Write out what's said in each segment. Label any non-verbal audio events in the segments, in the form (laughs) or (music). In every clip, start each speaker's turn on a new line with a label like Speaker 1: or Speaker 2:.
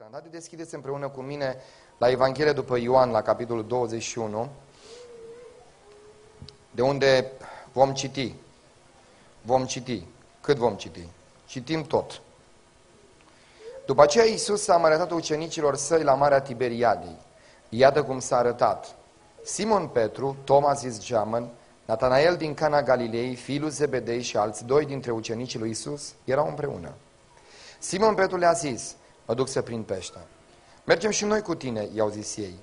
Speaker 1: important. Haideți deschideți împreună cu mine la Evanghelia după Ioan, la capitolul 21, de unde vom citi. Vom citi. Cât vom citi? Citim tot. După aceea Iisus s-a arătat ucenicilor săi la Marea Tiberiadei. Iată cum s-a arătat. Simon Petru, Toma zis Geamăn, Natanael din Cana Galilei, fiul Zebedei și alți doi dintre ucenicii lui Iisus erau împreună. Simon Petru le-a zis, mă duc să prind pește. Mergem și noi cu tine, i-au zis ei.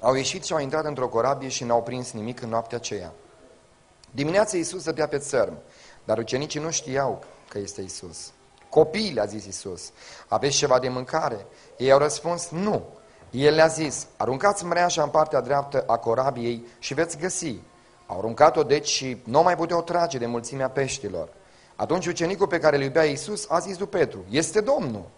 Speaker 1: Au ieșit și au intrat într-o corabie și n-au prins nimic în noaptea aceea. Dimineața Iisus stătea pe țărm, dar ucenicii nu știau că este Iisus. Copii, le-a zis Iisus, aveți ceva de mâncare? Ei au răspuns, nu. El le-a zis, aruncați mreaja în partea dreaptă a corabiei și veți găsi. Au aruncat-o deci și nu mai puteau trage de mulțimea peștilor. Atunci ucenicul pe care îl iubea Iisus a zis lui Petru, este Domnul.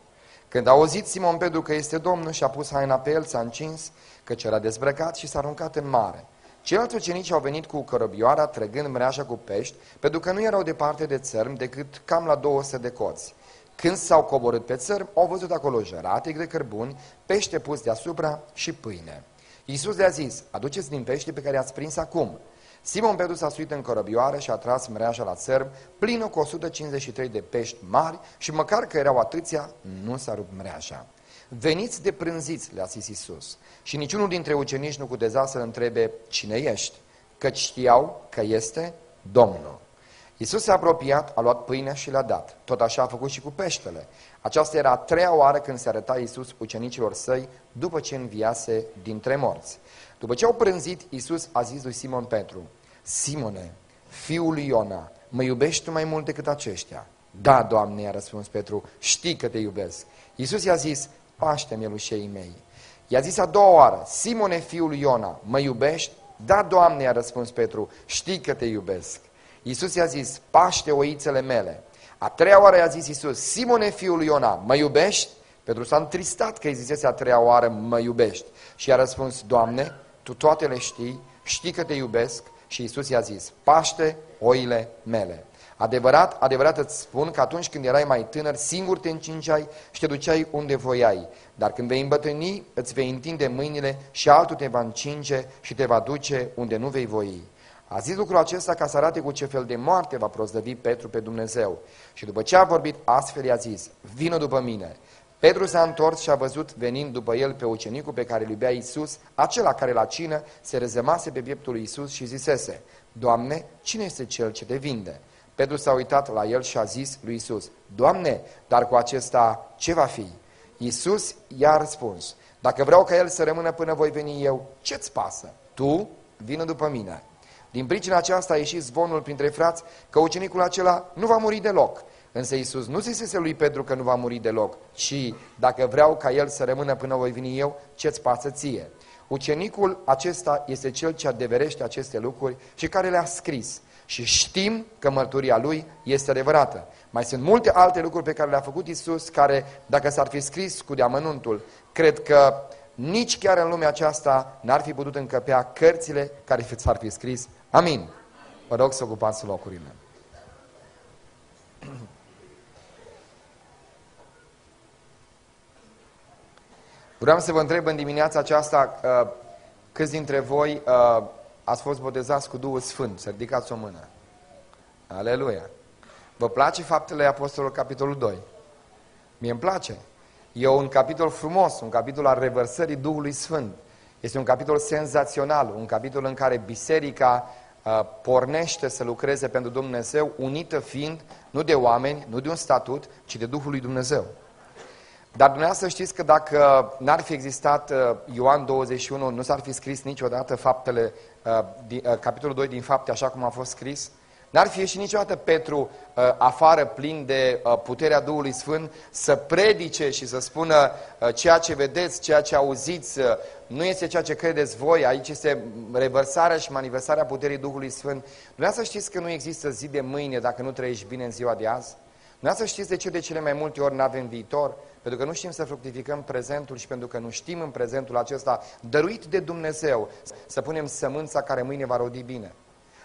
Speaker 1: Când a auzit Simon Petru că este Domnul și a pus haina pe el, s-a încins, căci era dezbrăcat și s-a aruncat în mare. Ceilalți ucenici au venit cu cărăbioara, trăgând mreaja cu pești, pentru că nu erau departe de țărm decât cam la 200 de coți. Când s-au coborât pe țărm, au văzut acolo jărate de cărbuni, pește pus deasupra și pâine. Iisus le-a zis, aduceți din pește pe care ați prins acum. Simon Petru s-a suit în corăbioară și a tras mreaja la țărm, plină cu 153 de pești mari și măcar că erau atâția, nu s-a rupt mreaja. Veniți de prânziți, le-a zis Iisus. Și niciunul dintre ucenici nu cuteza să-l întrebe, cine ești? Căci știau că este Domnul. Iisus s-a apropiat, a luat pâinea și l-a dat. Tot așa a făcut și cu peștele. Aceasta era a treia oară când se arăta Iisus ucenicilor săi după ce înviase dintre morți. După ce au prânzit, Iisus a zis lui Simon Petru, Simone, fiul lui Iona, mă iubești tu mai mult decât aceștia? Da, Doamne, i-a răspuns Petru, știi că te iubesc. Iisus i-a zis, paște mielușei mei. I-a zis a doua oară, Simone, fiul lui Iona, mă iubești? Da, Doamne, i-a răspuns Petru, știi că te iubesc. Iisus i-a zis, paște oițele mele. A treia oară i-a zis Iisus, Simone, fiul lui Iona, mă iubești? Petru s-a întristat că îi zisese a treia oară, mă iubești. Și i-a răspuns, Doamne, Tu toate le știi, știi că te iubesc. Și Iisus i-a zis, paște oile mele. Adevărat, adevărat îți spun că atunci când erai mai tânăr, singur te încingeai și te duceai unde voiai. Dar când vei îmbătrâni, îți vei întinde mâinile și altul te va încinge și te va duce unde nu vei voi. A zis lucrul acesta ca să arate cu ce fel de moarte va prozdăvi Petru pe Dumnezeu. Și după ce a vorbit astfel, i-a zis, vină după mine. Petru s-a întors și a văzut venind după el pe ucenicul pe care îl iubea Iisus, acela care la cină se rezămase pe pieptul lui Iisus și zisese, Doamne, cine este cel ce te vinde? Petru s-a uitat la el și a zis lui Iisus, Doamne, dar cu acesta ce va fi? Iisus i-a răspuns, dacă vreau ca el să rămână până voi veni eu, ce-ți pasă? Tu vină după mine. Din pricina aceasta a ieșit zvonul printre frați că ucenicul acela nu va muri deloc. Însă Iisus nu zisese lui Petru că nu va muri deloc, ci dacă vreau ca el să rămână până voi veni eu, ce-ți pasă ție? Ucenicul acesta este cel ce adeverește aceste lucruri și care le-a scris. Și știm că mărturia lui este adevărată. Mai sunt multe alte lucruri pe care le-a făcut Isus, care, dacă s-ar fi scris cu deamănuntul, cred că nici chiar în lumea aceasta n-ar fi putut încăpea cărțile care s-ar fi scris. Amin. Vă rog să ocupați locurile. Vreau să vă întreb în dimineața aceasta uh, câți dintre voi uh, ați fost botezați cu Duhul Sfânt. Să ridicați o mână. Aleluia. Vă place faptele Apostolului capitolul 2? Mie îmi place. E un capitol frumos, un capitol al revărsării Duhului Sfânt. Este un capitol senzațional, un capitol în care biserica uh, pornește să lucreze pentru Dumnezeu, unită fiind nu de oameni, nu de un statut, ci de Duhul lui Dumnezeu. Dar dumneavoastră știți că dacă n-ar fi existat uh, Ioan 21, nu s-ar fi scris niciodată faptele, uh, din, uh, capitolul 2 din fapte așa cum a fost scris? N-ar fi ieșit niciodată Petru afară plin de puterea Duhului Sfânt să predice și să spună ceea ce vedeți, ceea ce auziți, nu este ceea ce credeți voi, aici este revărsarea și manifestarea puterii Duhului Sfânt. Dumneavoastră știți că nu există zi de mâine dacă nu trăiești bine în ziua de azi? Dumneavoastră știți de ce de cele mai multe ori nu avem viitor? Pentru că nu știm să fructificăm prezentul și pentru că nu știm în prezentul acesta dăruit de Dumnezeu să punem sămânța care mâine va rodi bine.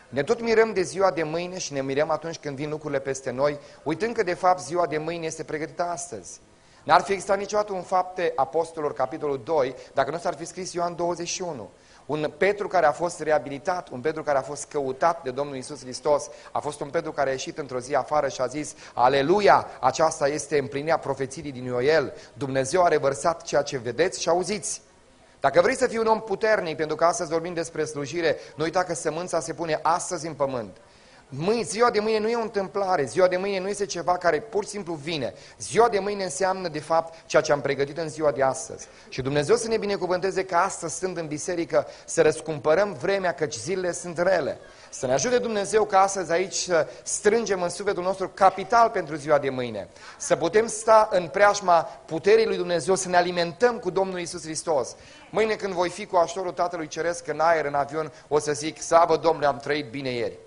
Speaker 1: Ne tot mirăm de ziua de mâine și ne mirăm atunci când vin lucrurile peste noi, uitând că de fapt ziua de mâine este pregătită astăzi. N-ar fi existat niciodată un fapte apostolilor, capitolul 2, dacă nu s-ar fi scris Ioan 21. Un Petru care a fost reabilitat, un Petru care a fost căutat de Domnul Isus Hristos, a fost un Petru care a ieșit într-o zi afară și a zis, Aleluia, aceasta este împlinirea profeției din Ioel, Dumnezeu a revărsat ceea ce vedeți și auziți. Dacă vrei să fii un om puternic, pentru că astăzi vorbim despre slujire, nu uita că sămânța se pune astăzi în pământ. Mâine, ziua de mâine nu e o întâmplare, ziua de mâine nu este ceva care pur și simplu vine. Ziua de mâine înseamnă, de fapt, ceea ce am pregătit în ziua de astăzi. Și Dumnezeu să ne binecuvânteze că astăzi, stând în biserică, să răscumpărăm vremea, căci zilele sunt rele. Să ne ajute Dumnezeu ca astăzi aici să strângem în sufletul nostru capital pentru ziua de mâine. Să putem sta în preajma puterii lui Dumnezeu, să ne alimentăm cu Domnul Isus Hristos. Mâine când voi fi cu ajutorul Tatălui Ceresc în aer, în avion, o să zic, slavă Domnule, am trăit bine ieri.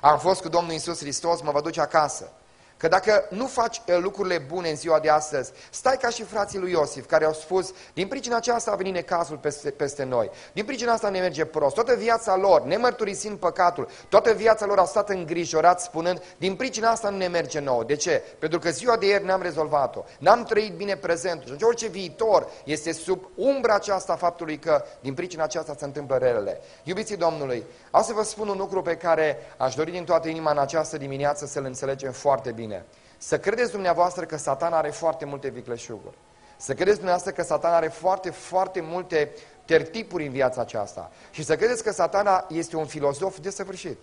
Speaker 1: Am fost cu Domnul Isus Hristos, mă vă duce acasă. Că dacă nu faci uh, lucrurile bune în ziua de astăzi, stai ca și frații lui Iosif, care au spus, din pricina aceasta a venit necazul peste, peste noi, din pricina asta ne merge prost, toată viața lor, nemărturisind păcatul, toată viața lor a stat îngrijorat spunând, din pricina asta nu ne merge nouă. De ce? Pentru că ziua de ieri n-am rezolvat-o, n-am trăit bine prezentul și orice viitor este sub umbra aceasta a faptului că din pricina aceasta se întâmplă relele. Iubiții Domnului, am să vă spun un lucru pe care aș dori din toată inima în această dimineață să-l înțelegem foarte bine bine. Să credeți dumneavoastră că Satan are foarte multe vicleșuguri. Să credeți dumneavoastră că Satan are foarte, foarte multe tertipuri în viața aceasta. Și să credeți că satana este un filozof desăvârșit.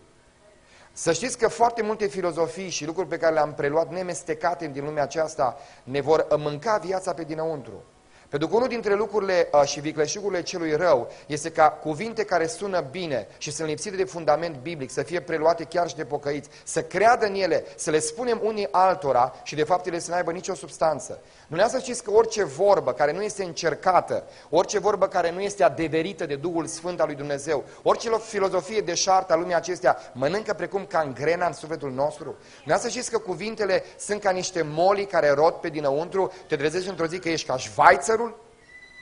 Speaker 1: Să știți că foarte multe filozofii și lucruri pe care le-am preluat nemestecate din lumea aceasta ne vor mânca viața pe dinăuntru. Pentru că unul dintre lucrurile uh, și vicleșugurile celui rău este ca cuvinte care sună bine și sunt lipsite de fundament biblic să fie preluate chiar și de pocăiți, să creadă în ele, să le spunem unii altora și de fapt ele să nu aibă nicio substanță. Dumneavoastră știți că orice vorbă care nu este încercată, orice vorbă care nu este adeverită de Duhul Sfânt al lui Dumnezeu, orice filozofie deșartă a lumii acestea mănâncă precum cangrena în sufletul nostru. Dumneavoastră știți că cuvintele sunt ca niște moli care rot pe dinăuntru, te trezești într-o zi că ești ca șvaițărul?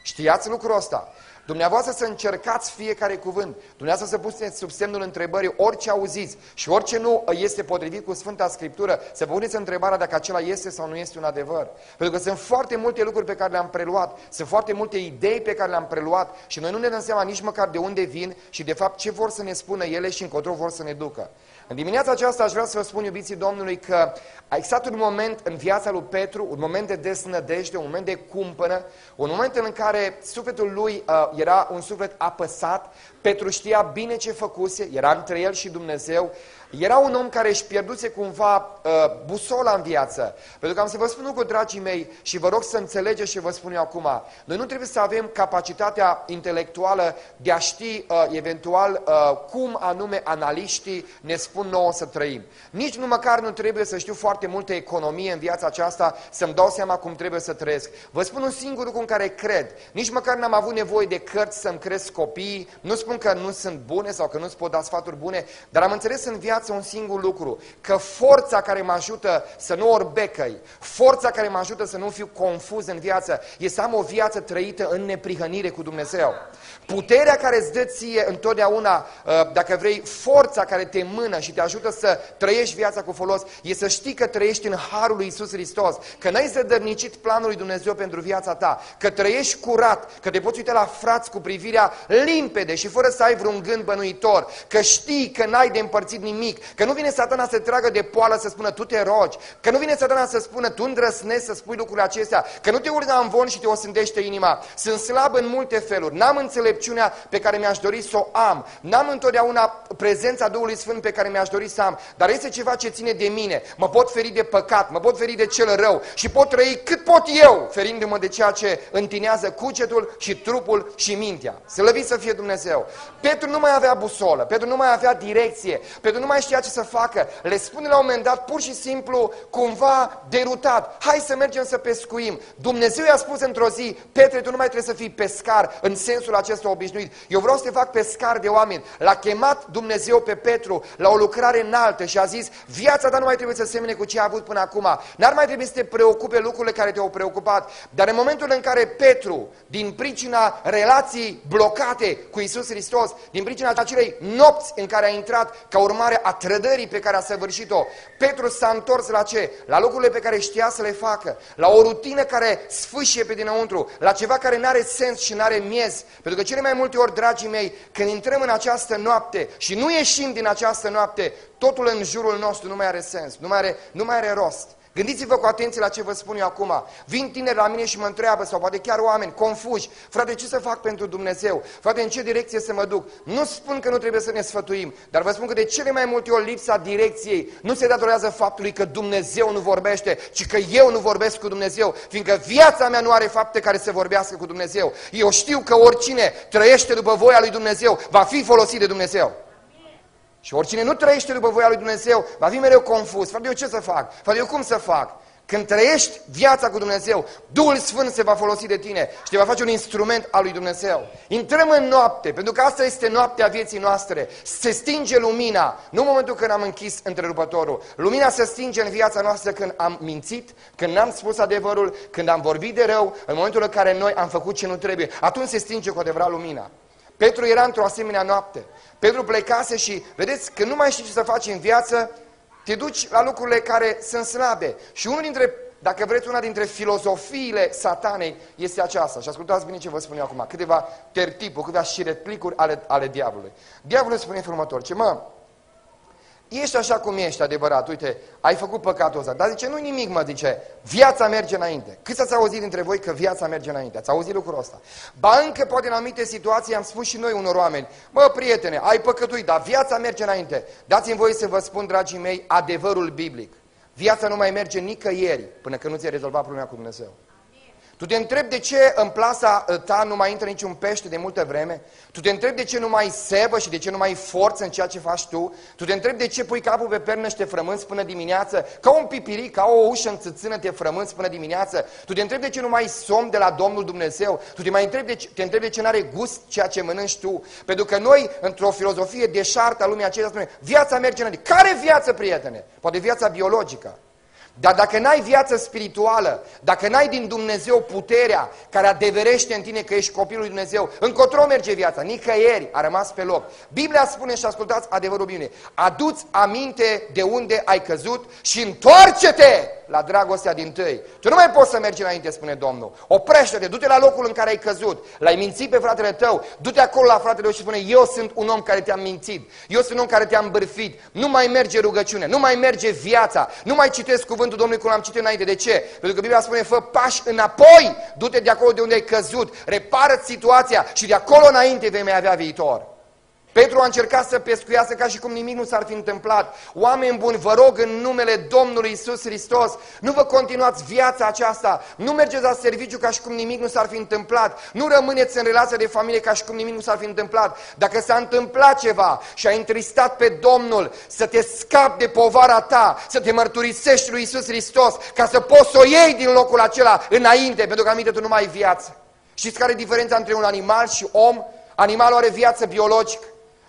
Speaker 1: Știați lucrul ăsta? Dumneavoastră să încercați fiecare cuvânt. Dumneavoastră să puneți sub semnul întrebării orice auziți și orice nu este potrivit cu Sfânta Scriptură, să puneți întrebarea dacă acela este sau nu este un adevăr. Pentru că sunt foarte multe lucruri pe care le-am preluat, sunt foarte multe idei pe care le-am preluat și noi nu ne dăm seama nici măcar de unde vin și de fapt ce vor să ne spună ele și încotro vor să ne ducă. În dimineața aceasta aș vrea să vă spun, iubiții Domnului, că a existat un moment în viața lui Petru, un moment de desnădejde, un moment de cumpănă, un moment în care sufletul lui uh, era un suflet apăsat, Petru știa bine ce făcuse, era între el și Dumnezeu, era un om care își pierduse cumva uh, busola în viață. Pentru că am să vă spun cu dragii mei și vă rog să înțelegeți ce vă spun eu acum. Noi nu trebuie să avem capacitatea intelectuală de a ști uh, eventual uh, cum anume analiștii ne spun nouă să trăim. Nici nu măcar nu trebuie să știu foarte multe economie în viața aceasta să-mi dau seama cum trebuie să trăiesc. Vă spun un singur lucru în care cred. Nici măcar n-am avut nevoie de cărți să-mi cresc copiii. Nu spun că nu sunt bune sau că nu-ți pot da sfaturi bune, dar am înțeles în viață viață un singur lucru, că forța care mă ajută să nu orbecăi, forța care mă ajută să nu fiu confuz în viață, este să am o viață trăită în neprihănire cu Dumnezeu. Puterea care îți dă ție întotdeauna, uh, dacă vrei, forța care te mână și te ajută să trăiești viața cu folos, e să știi că trăiești în Harul lui Isus Hristos, că n-ai zădărnicit planul lui Dumnezeu pentru viața ta, că trăiești curat, că te poți uita la frați cu privirea limpede și fără să ai vreun gând bănuitor, că știi că n-ai de împărțit nimic, că nu vine satana să te tragă de poală să spună tu te rogi, că nu vine satana să spună tu îndrăsnezi să spui lucrurile acestea, că nu te urca în von și te osândește inima. Sunt slab în multe feluri, n-am înțelepciunea pe care mi-aș dori să o am, n-am întotdeauna prezența Duhului Sfânt pe care mi-aș dori să am, dar este ceva ce ține de mine. Mă pot feri de păcat, mă pot feri de cel rău și pot trăi cât pot eu, ferindu-mă de ceea ce întinează cugetul și trupul și mintea. Să lăviți să fie Dumnezeu. Petru nu mai avea busolă, Petru nu mai avea direcție, Petru nu mai știa ce să facă. Le spune la un moment dat, pur și simplu, cumva derutat, hai să mergem să pescuim. Dumnezeu i-a spus într-o zi, Petre, tu nu mai trebuie să fii pescar în sensul acesta obișnuit. Eu vreau să te fac pescar de oameni. L-a chemat Dumnezeu pe Petru la o lucrare înaltă și a zis, viața ta nu mai trebuie să semene cu ce a avut până acum. N-ar mai trebui să te preocupe lucrurile care te-au preocupat. Dar în momentul în care Petru, din pricina relației blocate cu Isus Hristos, din pricina acelei nopți în care a intrat ca urmare a trădării pe care a săvârșit-o, Petru s-a întors la ce? La lucrurile pe care știa să le facă, la o rutină care sfâșie pe dinăuntru, la ceva care nu are sens și nu are miez. Pentru că cele mai multe ori, dragii mei, când intrăm în această noapte și nu ieșim din această noapte, totul în jurul nostru nu mai are sens, nu mai are, nu mai are rost. Gândiți-vă cu atenție la ce vă spun eu acum. Vin tineri la mine și mă întreabă, sau poate chiar oameni, confuși, frate, ce să fac pentru Dumnezeu? Frate, în ce direcție să mă duc? Nu spun că nu trebuie să ne sfătuim, dar vă spun că de cele mai multe ori lipsa direcției nu se datorează faptului că Dumnezeu nu vorbește, ci că eu nu vorbesc cu Dumnezeu, fiindcă viața mea nu are fapte care să vorbească cu Dumnezeu. Eu știu că oricine trăiește după voia lui Dumnezeu va fi folosit de Dumnezeu. Și oricine nu trăiește după voia lui Dumnezeu va fi mereu confuz. Frate, eu ce să fac? Frate, eu cum să fac? Când trăiești viața cu Dumnezeu, Duhul Sfânt se va folosi de tine și te va face un instrument al lui Dumnezeu. Intrăm în noapte, pentru că asta este noaptea vieții noastre. Se stinge lumina, nu în momentul când am închis întrerupătorul. Lumina se stinge în viața noastră când am mințit, când n-am spus adevărul, când am vorbit de rău, în momentul în care noi am făcut ce nu trebuie. Atunci se stinge cu adevărat lumina. Petru era într-o asemenea noapte. Petru plecase și, vedeți, când nu mai știi ce să faci în viață, te duci la lucrurile care sunt slabe. Și unul dintre, dacă vreți, una dintre filozofiile satanei este aceasta. Și ascultați bine ce vă spun eu acum. Câteva tertipuri, câteva șiretplicuri ale, ale diavolului. Diavolul spune în următor, ce mă, ești așa cum ești, adevărat, uite, ai făcut păcatul ăsta. Dar zice, nu nimic, mă, zice, viața merge înainte. Cât ați auzit dintre voi că viața merge înainte? Ați auzit lucrul ăsta? Ba încă, poate în anumite situații, am spus și noi unor oameni, mă, prietene, ai păcătuit, dar viața merge înainte. Dați-mi voi să vă spun, dragii mei, adevărul biblic. Viața nu mai merge nicăieri până când nu ți-ai rezolvat problema cu Dumnezeu. Tu te întrebi de ce în plasa ă, ta nu mai intră niciun pește de multă vreme? Tu te întrebi de ce nu mai sebă și de ce nu mai forță în ceea ce faci tu? Tu te întrebi de ce pui capul pe pernă și te frămânți până dimineață? Ca un pipiric, ca o ușă înțățână te frămânți până dimineață? Tu te întrebi de ce nu mai somn de la Domnul Dumnezeu? Tu te mai întrebi de ce, te întrebi de ce nu are gust ceea ce mănânci tu? Pentru că noi, într-o filozofie deșartă a lumii acestea, spunem, viața merge înainte. Care viață, prietene? Poate viața biologică. Dar dacă n-ai viață spirituală, dacă n-ai din Dumnezeu puterea care adeverește în tine că ești copilul lui Dumnezeu, încotro merge viața, nicăieri a rămas pe loc. Biblia spune și ascultați adevărul bine, aduți aminte de unde ai căzut și întoarce-te la dragostea din tâi. Tu nu mai poți să mergi înainte, spune Domnul. Oprește-te, du-te la locul în care ai căzut. L-ai mințit pe fratele tău, du-te acolo la fratele tău și spune, eu sunt un om care te-am mințit, eu sunt un om care te-am bârfit, nu mai merge rugăciune, nu mai merge viața, nu mai citesc cuvântul Domnului cum am citit înainte. De ce? Pentru că Biblia spune, fă pași înapoi, du-te de acolo de unde ai căzut, repară situația și de acolo înainte vei mai avea viitor. Petru a încercat să pescuiască ca și cum nimic nu s-ar fi întâmplat. Oameni buni, vă rog în numele Domnului Isus Hristos, nu vă continuați viața aceasta, nu mergeți la serviciu ca și cum nimic nu s-ar fi întâmplat, nu rămâneți în relația de familie ca și cum nimic nu s-ar fi întâmplat. Dacă s-a întâmplat ceva și a întristat pe Domnul să te scapi de povara ta, să te mărturisești lui Isus Hristos, ca să poți să o iei din locul acela înainte, pentru că aminte tu nu mai ai viață. Știți care e diferența între un animal și om? Animalul are viață biologică.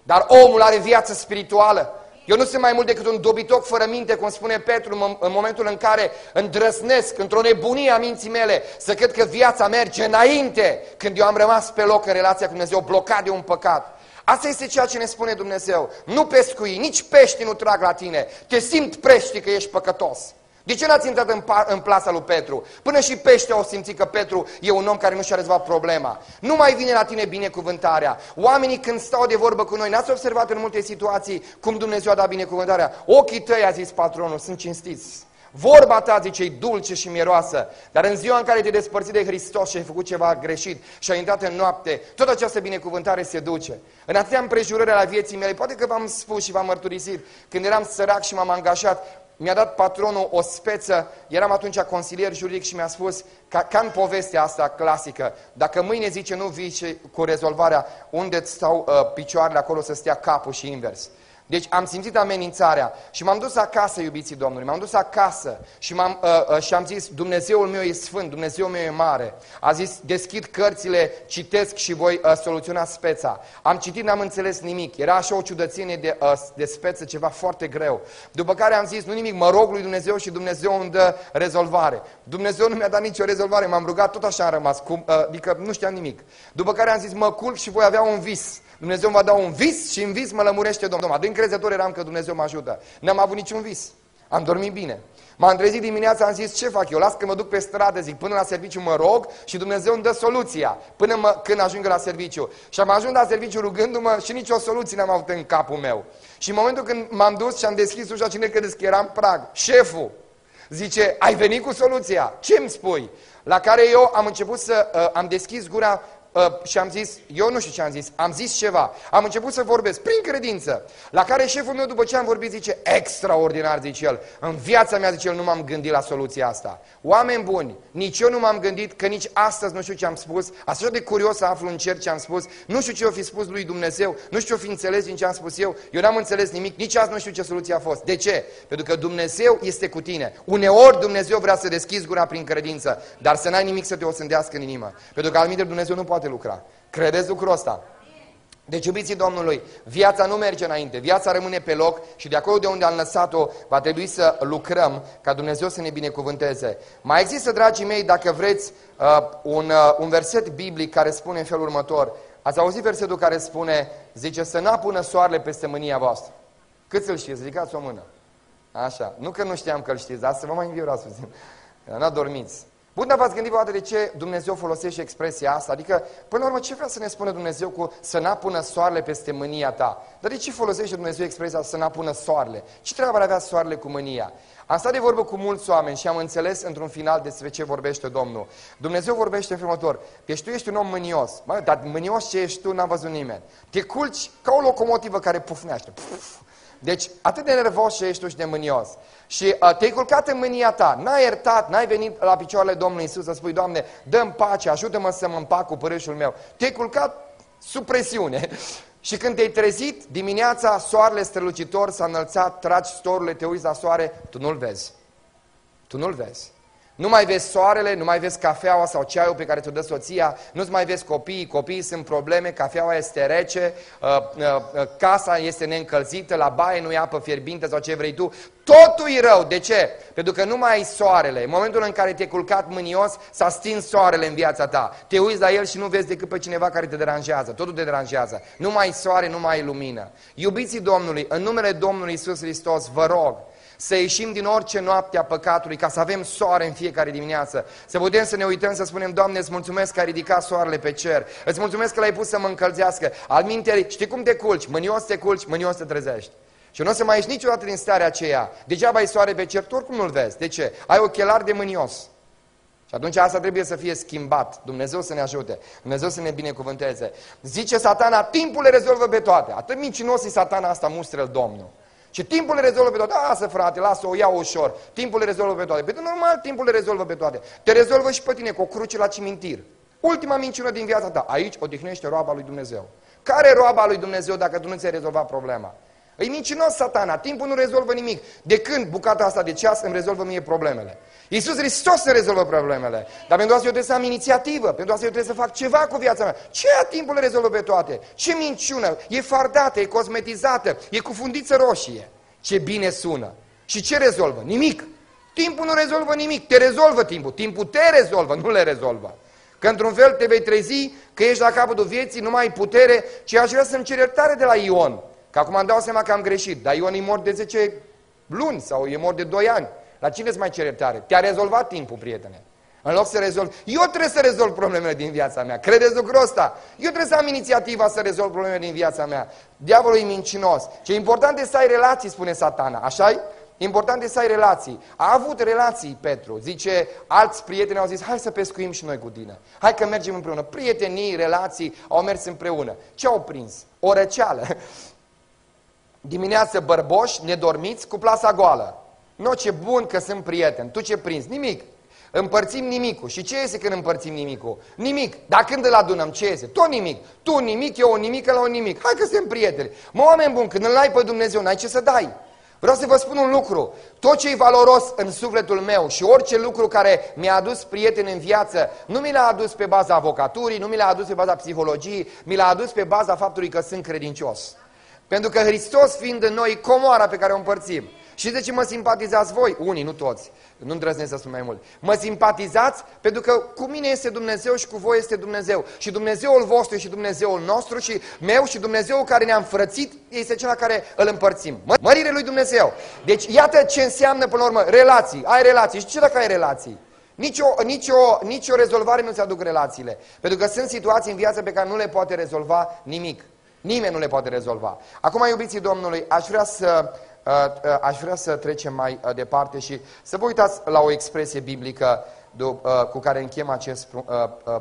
Speaker 1: Dar omul are viață spirituală. Eu nu sunt mai mult decât un dobitoc fără minte, cum spune Petru, în momentul în care îndrăznesc, într-o nebunie a minții mele, să cred că viața merge înainte, când eu am rămas pe loc în relația cu Dumnezeu, blocat de un păcat. Asta este ceea ce ne spune Dumnezeu. Nu pescui, nici pești nu trag la tine. Te simt prești că ești păcătos. De ce n-ați intrat în, în plasa lui Petru? Până și pește au simțit că Petru e un om care nu și-a rezolvat problema. Nu mai vine la tine binecuvântarea. Oamenii când stau de vorbă cu noi, n-ați observat în multe situații cum Dumnezeu a dat binecuvântarea? Ochii tăi, a zis patronul, sunt cinstiți. Vorba ta, zice, e dulce și miroasă, dar în ziua în care te despărți de Hristos și ai făcut ceva greșit și ai intrat în noapte, tot această binecuvântare se duce. În atâtea împrejurări la vieții mele, poate că v-am spus și v-am mărturisit, când eram sărac și m-am angajat, mi-a dat patronul o speță, eram atunci consilier juridic și mi-a spus, ca, ca în povestea asta clasică, dacă mâine zice nu vii cu rezolvarea, unde stau uh, picioarele acolo să stea capul și invers. Deci am simțit amenințarea și m-am dus acasă, iubiții Domnului, m-am dus acasă și, am uh, uh, și am zis, Dumnezeul meu e sfânt, Dumnezeul meu e mare. A zis, deschid cărțile, citesc și voi uh, soluționa speța. Am citit, n-am înțeles nimic. Era așa o ciudățenie de, uh, de speță, ceva foarte greu. După care am zis, nu nimic, mă rog lui Dumnezeu și Dumnezeu îmi dă rezolvare. Dumnezeu nu mi-a dat nicio rezolvare, m-am rugat, tot așa am rămas, cum, uh, adică nu știam nimic. După care am zis, mă culc și voi avea un vis. Dumnezeu îmi va da un vis și în vis mă lămurește Domnul. Adânc crezător eram că Dumnezeu mă ajută. N-am avut niciun vis. Am dormit bine. M-am trezit dimineața, am zis, ce fac eu? Las că mă duc pe stradă, zic, până la serviciu mă rog și Dumnezeu îmi dă soluția, până mă, când ajung la serviciu. Și am ajuns la serviciu rugându-mă și nicio soluție n-am avut în capul meu. Și în momentul când m-am dus și am deschis ușa, cine credeți că eram prag? Șeful. Zice, ai venit cu soluția? Ce îmi spui? La care eu am început să, uh, am deschis gura uh, și am zis, eu nu știu ce am zis, am zis ceva. Am început să vorbesc prin credință. La care șeful meu, după ce am vorbit, zice, extraordinar, zice el. În viața mea, zice el, nu m-am gândit la soluția asta. Oameni buni, nici eu nu m-am gândit că nici astăzi nu știu ce am spus. Așa de curios să aflu în cer ce am spus. Nu știu ce o fi spus lui Dumnezeu, nu știu ce o fi înțeles din ce am spus eu. Eu n-am înțeles nimic, nici azi nu știu ce soluție a fost. De ce? Pentru că Dumnezeu este cu tine. Uneori Dumnezeu vrea să deschizi gura prin credință, dar să n-ai nimic să te osândească în inimă. Pentru că al Dumnezeu nu poate poate lucra. Credeți lucrul ăsta? Deci, iubiții Domnului, viața nu merge înainte, viața rămâne pe loc și de acolo de unde am lăsat-o va trebui să lucrăm ca Dumnezeu să ne binecuvânteze. Mai există, dragii mei, dacă vreți, uh, un, uh, un verset biblic care spune în felul următor. Ați auzit versetul care spune, zice, să nu apună soarele peste mânia voastră. Cât îl știți? Ridicați o mână. Așa. Nu că nu știam că îl știți, dar să vă mai înviurați puțin. (laughs) Nu dormiți. Bun, dar v-ați gândit vreodată de ce Dumnezeu folosește expresia asta? Adică, până la urmă, ce vrea să ne spună Dumnezeu cu să n-apună soarele peste mânia ta? Dar de ce folosește Dumnezeu expresia să n-apună soarele? Ce treabă ar avea soarele cu mânia? Am stat de vorbă cu mulți oameni și am înțeles într-un final despre ce vorbește Domnul. Dumnezeu vorbește în felul următor. Deci tu ești un om mânios. Mă, dar mânios ce ești tu n-a văzut nimeni. Te culci ca o locomotivă care pufnește. Puf, deci, atât de nervos și ești tu și de mânios. Și uh, te-ai culcat în mânia ta, n-ai iertat, n-ai venit la picioarele Domnului Isus să spui, Doamne, dă-mi pace, ajută-mă să mă împac cu părâșul meu. Te-ai culcat sub presiune. (laughs) Și când te-ai trezit, dimineața, soarele strălucitor s-a înălțat, tragi storurile, te uiți la soare, tu nu-l vezi. Tu nu-l vezi. Nu mai vezi soarele, nu mai vezi cafeaua sau ceaiul pe care ți-o dă soția, nu-ți mai vezi copiii, copiii sunt probleme, cafeaua este rece, uh, uh, uh, casa este neîncălzită, la baie nu e apă fierbinte sau ce vrei tu. Totul e rău. De ce? Pentru că nu mai ai soarele. În momentul în care te-ai culcat mânios, s-a stins soarele în viața ta. Te uiți la el și nu vezi decât pe cineva care te deranjează. Totul te deranjează. Nu mai ai soare, nu mai ai lumină. Iubiții Domnului, în numele Domnului Isus Hristos, vă rog, să ieșim din orice noapte a păcatului, ca să avem soare în fiecare dimineață, să putem să ne uităm să spunem, Doamne, îți mulțumesc că ai ridicat soarele pe cer, îți mulțumesc că l-ai pus să mă încălzească, al minteri, știi cum te culci, mânios te culci, mânios te trezești. Și nu o să mai ieși niciodată din starea aceea. Degeaba ai soare pe cer, tu oricum nu-l vezi. De ce? Ai ochelari de mânios. Și atunci asta trebuie să fie schimbat. Dumnezeu să ne ajute. Dumnezeu să ne binecuvânteze. Zice satana, timpul le rezolvă pe toate. Atât mincinos e satana asta, mustră Domnul. Și timpul le rezolvă pe toate. Lasă, frate, lasă, o iau ușor. Timpul le rezolvă pe toate. Pentru normal, timpul le rezolvă pe toate. Te rezolvă și pe tine cu o cruce la cimitir. Ultima minciună din viața ta. Aici odihnește roaba lui Dumnezeu. Care roaba lui Dumnezeu dacă tu nu ți-ai rezolvat problema? Îi mincinos satana, timpul nu rezolvă nimic. De când bucata asta de ceas îmi rezolvă mie problemele? Iisus Hristos să rezolvă problemele. Dar pentru asta eu trebuie să am inițiativă, pentru asta eu trebuie să fac ceva cu viața mea. Ce a timpul rezolvă pe toate? Ce minciună? E fardată, e cosmetizată, e cu fundiță roșie. Ce bine sună. Și ce rezolvă? Nimic. Timpul nu rezolvă nimic, te rezolvă timpul. Timpul te rezolvă, nu le rezolvă. Că într-un fel te vei trezi că ești la capătul vieții, nu mai ai putere, ci aș vrea să-mi cer iertare de la Ion. Că acum îmi dau seama că am greșit, dar Ion e mort de 10 luni sau e mort de 2 ani. La cine îți mai cere iertare? Te-a rezolvat timpul, prietene. În loc să rezolv, eu trebuie să rezolv problemele din viața mea. Credeți lucrul ăsta? Eu trebuie să am inițiativa să rezolv problemele din viața mea. Diavolul e mincinos. Ce important este să ai relații, spune satana. așa -i? Important este să ai relații. A avut relații Petru. Zice, alți prieteni au zis, hai să pescuim și noi cu tine. Hai că mergem împreună. Prietenii, relații au mers împreună. Ce au prins? O răceală. Dimineață bărboși, nedormiți, cu plasa goală. Nu, ce bun că sunt prieteni. Tu ce prinzi? Nimic. Împărțim nimicul. Și ce iese când împărțim nimicul? Nimic. Dar când îl adunăm, ce iese? Tot nimic. Tu nimic, eu o nimic, la un nimic. Hai că suntem prieteni. Mă, oameni buni, când îl ai pe Dumnezeu, n-ai ce să dai. Vreau să vă spun un lucru. Tot ce e valoros în sufletul meu și orice lucru care mi-a adus prieteni în viață, nu mi l-a adus pe baza avocaturii, nu mi l-a adus pe baza psihologiei, mi l-a adus pe baza faptului că sunt credincios. Pentru că Hristos fiind în noi comoara pe care o împărțim. Și de ce mă simpatizați voi? Unii, nu toți. Nu îndrăznesc să spun mai mult. Mă simpatizați pentru că cu mine este Dumnezeu și cu voi este Dumnezeu. Și Dumnezeul vostru și Dumnezeul nostru și meu și Dumnezeul care ne-a înfrățit este cel care îl împărțim. Mărire lui Dumnezeu. Deci iată ce înseamnă până la urmă relații. Ai relații. Și ce dacă ai relații? Nici o, nici, o, nici o rezolvare nu-ți aduc relațiile. Pentru că sunt situații în viață pe care nu le poate rezolva nimic. Nimeni nu le poate rezolva. Acum, iubiții Domnului, aș vrea să, uh, uh, aș vrea să trecem mai uh, departe și să vă uitați la o expresie biblică cu care închem acest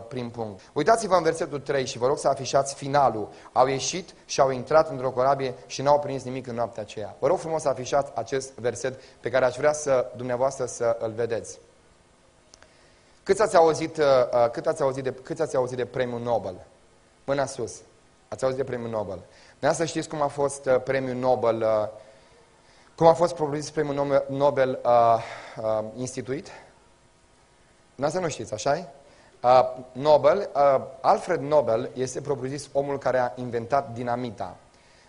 Speaker 1: prim punct. Uitați-vă în versetul 3 și vă rog să afișați finalul. Au ieșit și au intrat într-o corabie și n-au prins nimic în noaptea aceea. Vă rog frumos să afișați acest verset pe care aș vrea să dumneavoastră să îl vedeți. Cât ați auzit, cât ați auzit, de, cât ați auzit de premiul Nobel? Mâna sus. Ați auzit de premiul Nobel. Nu să știți cum a fost uh, premiul Nobel, uh, cum a fost propus premiul Nobel, Nobel uh, uh, instituit? Nu să nu știți, așa -i? Uh, Nobel, uh, Alfred Nobel este propriu omul care a inventat dinamita.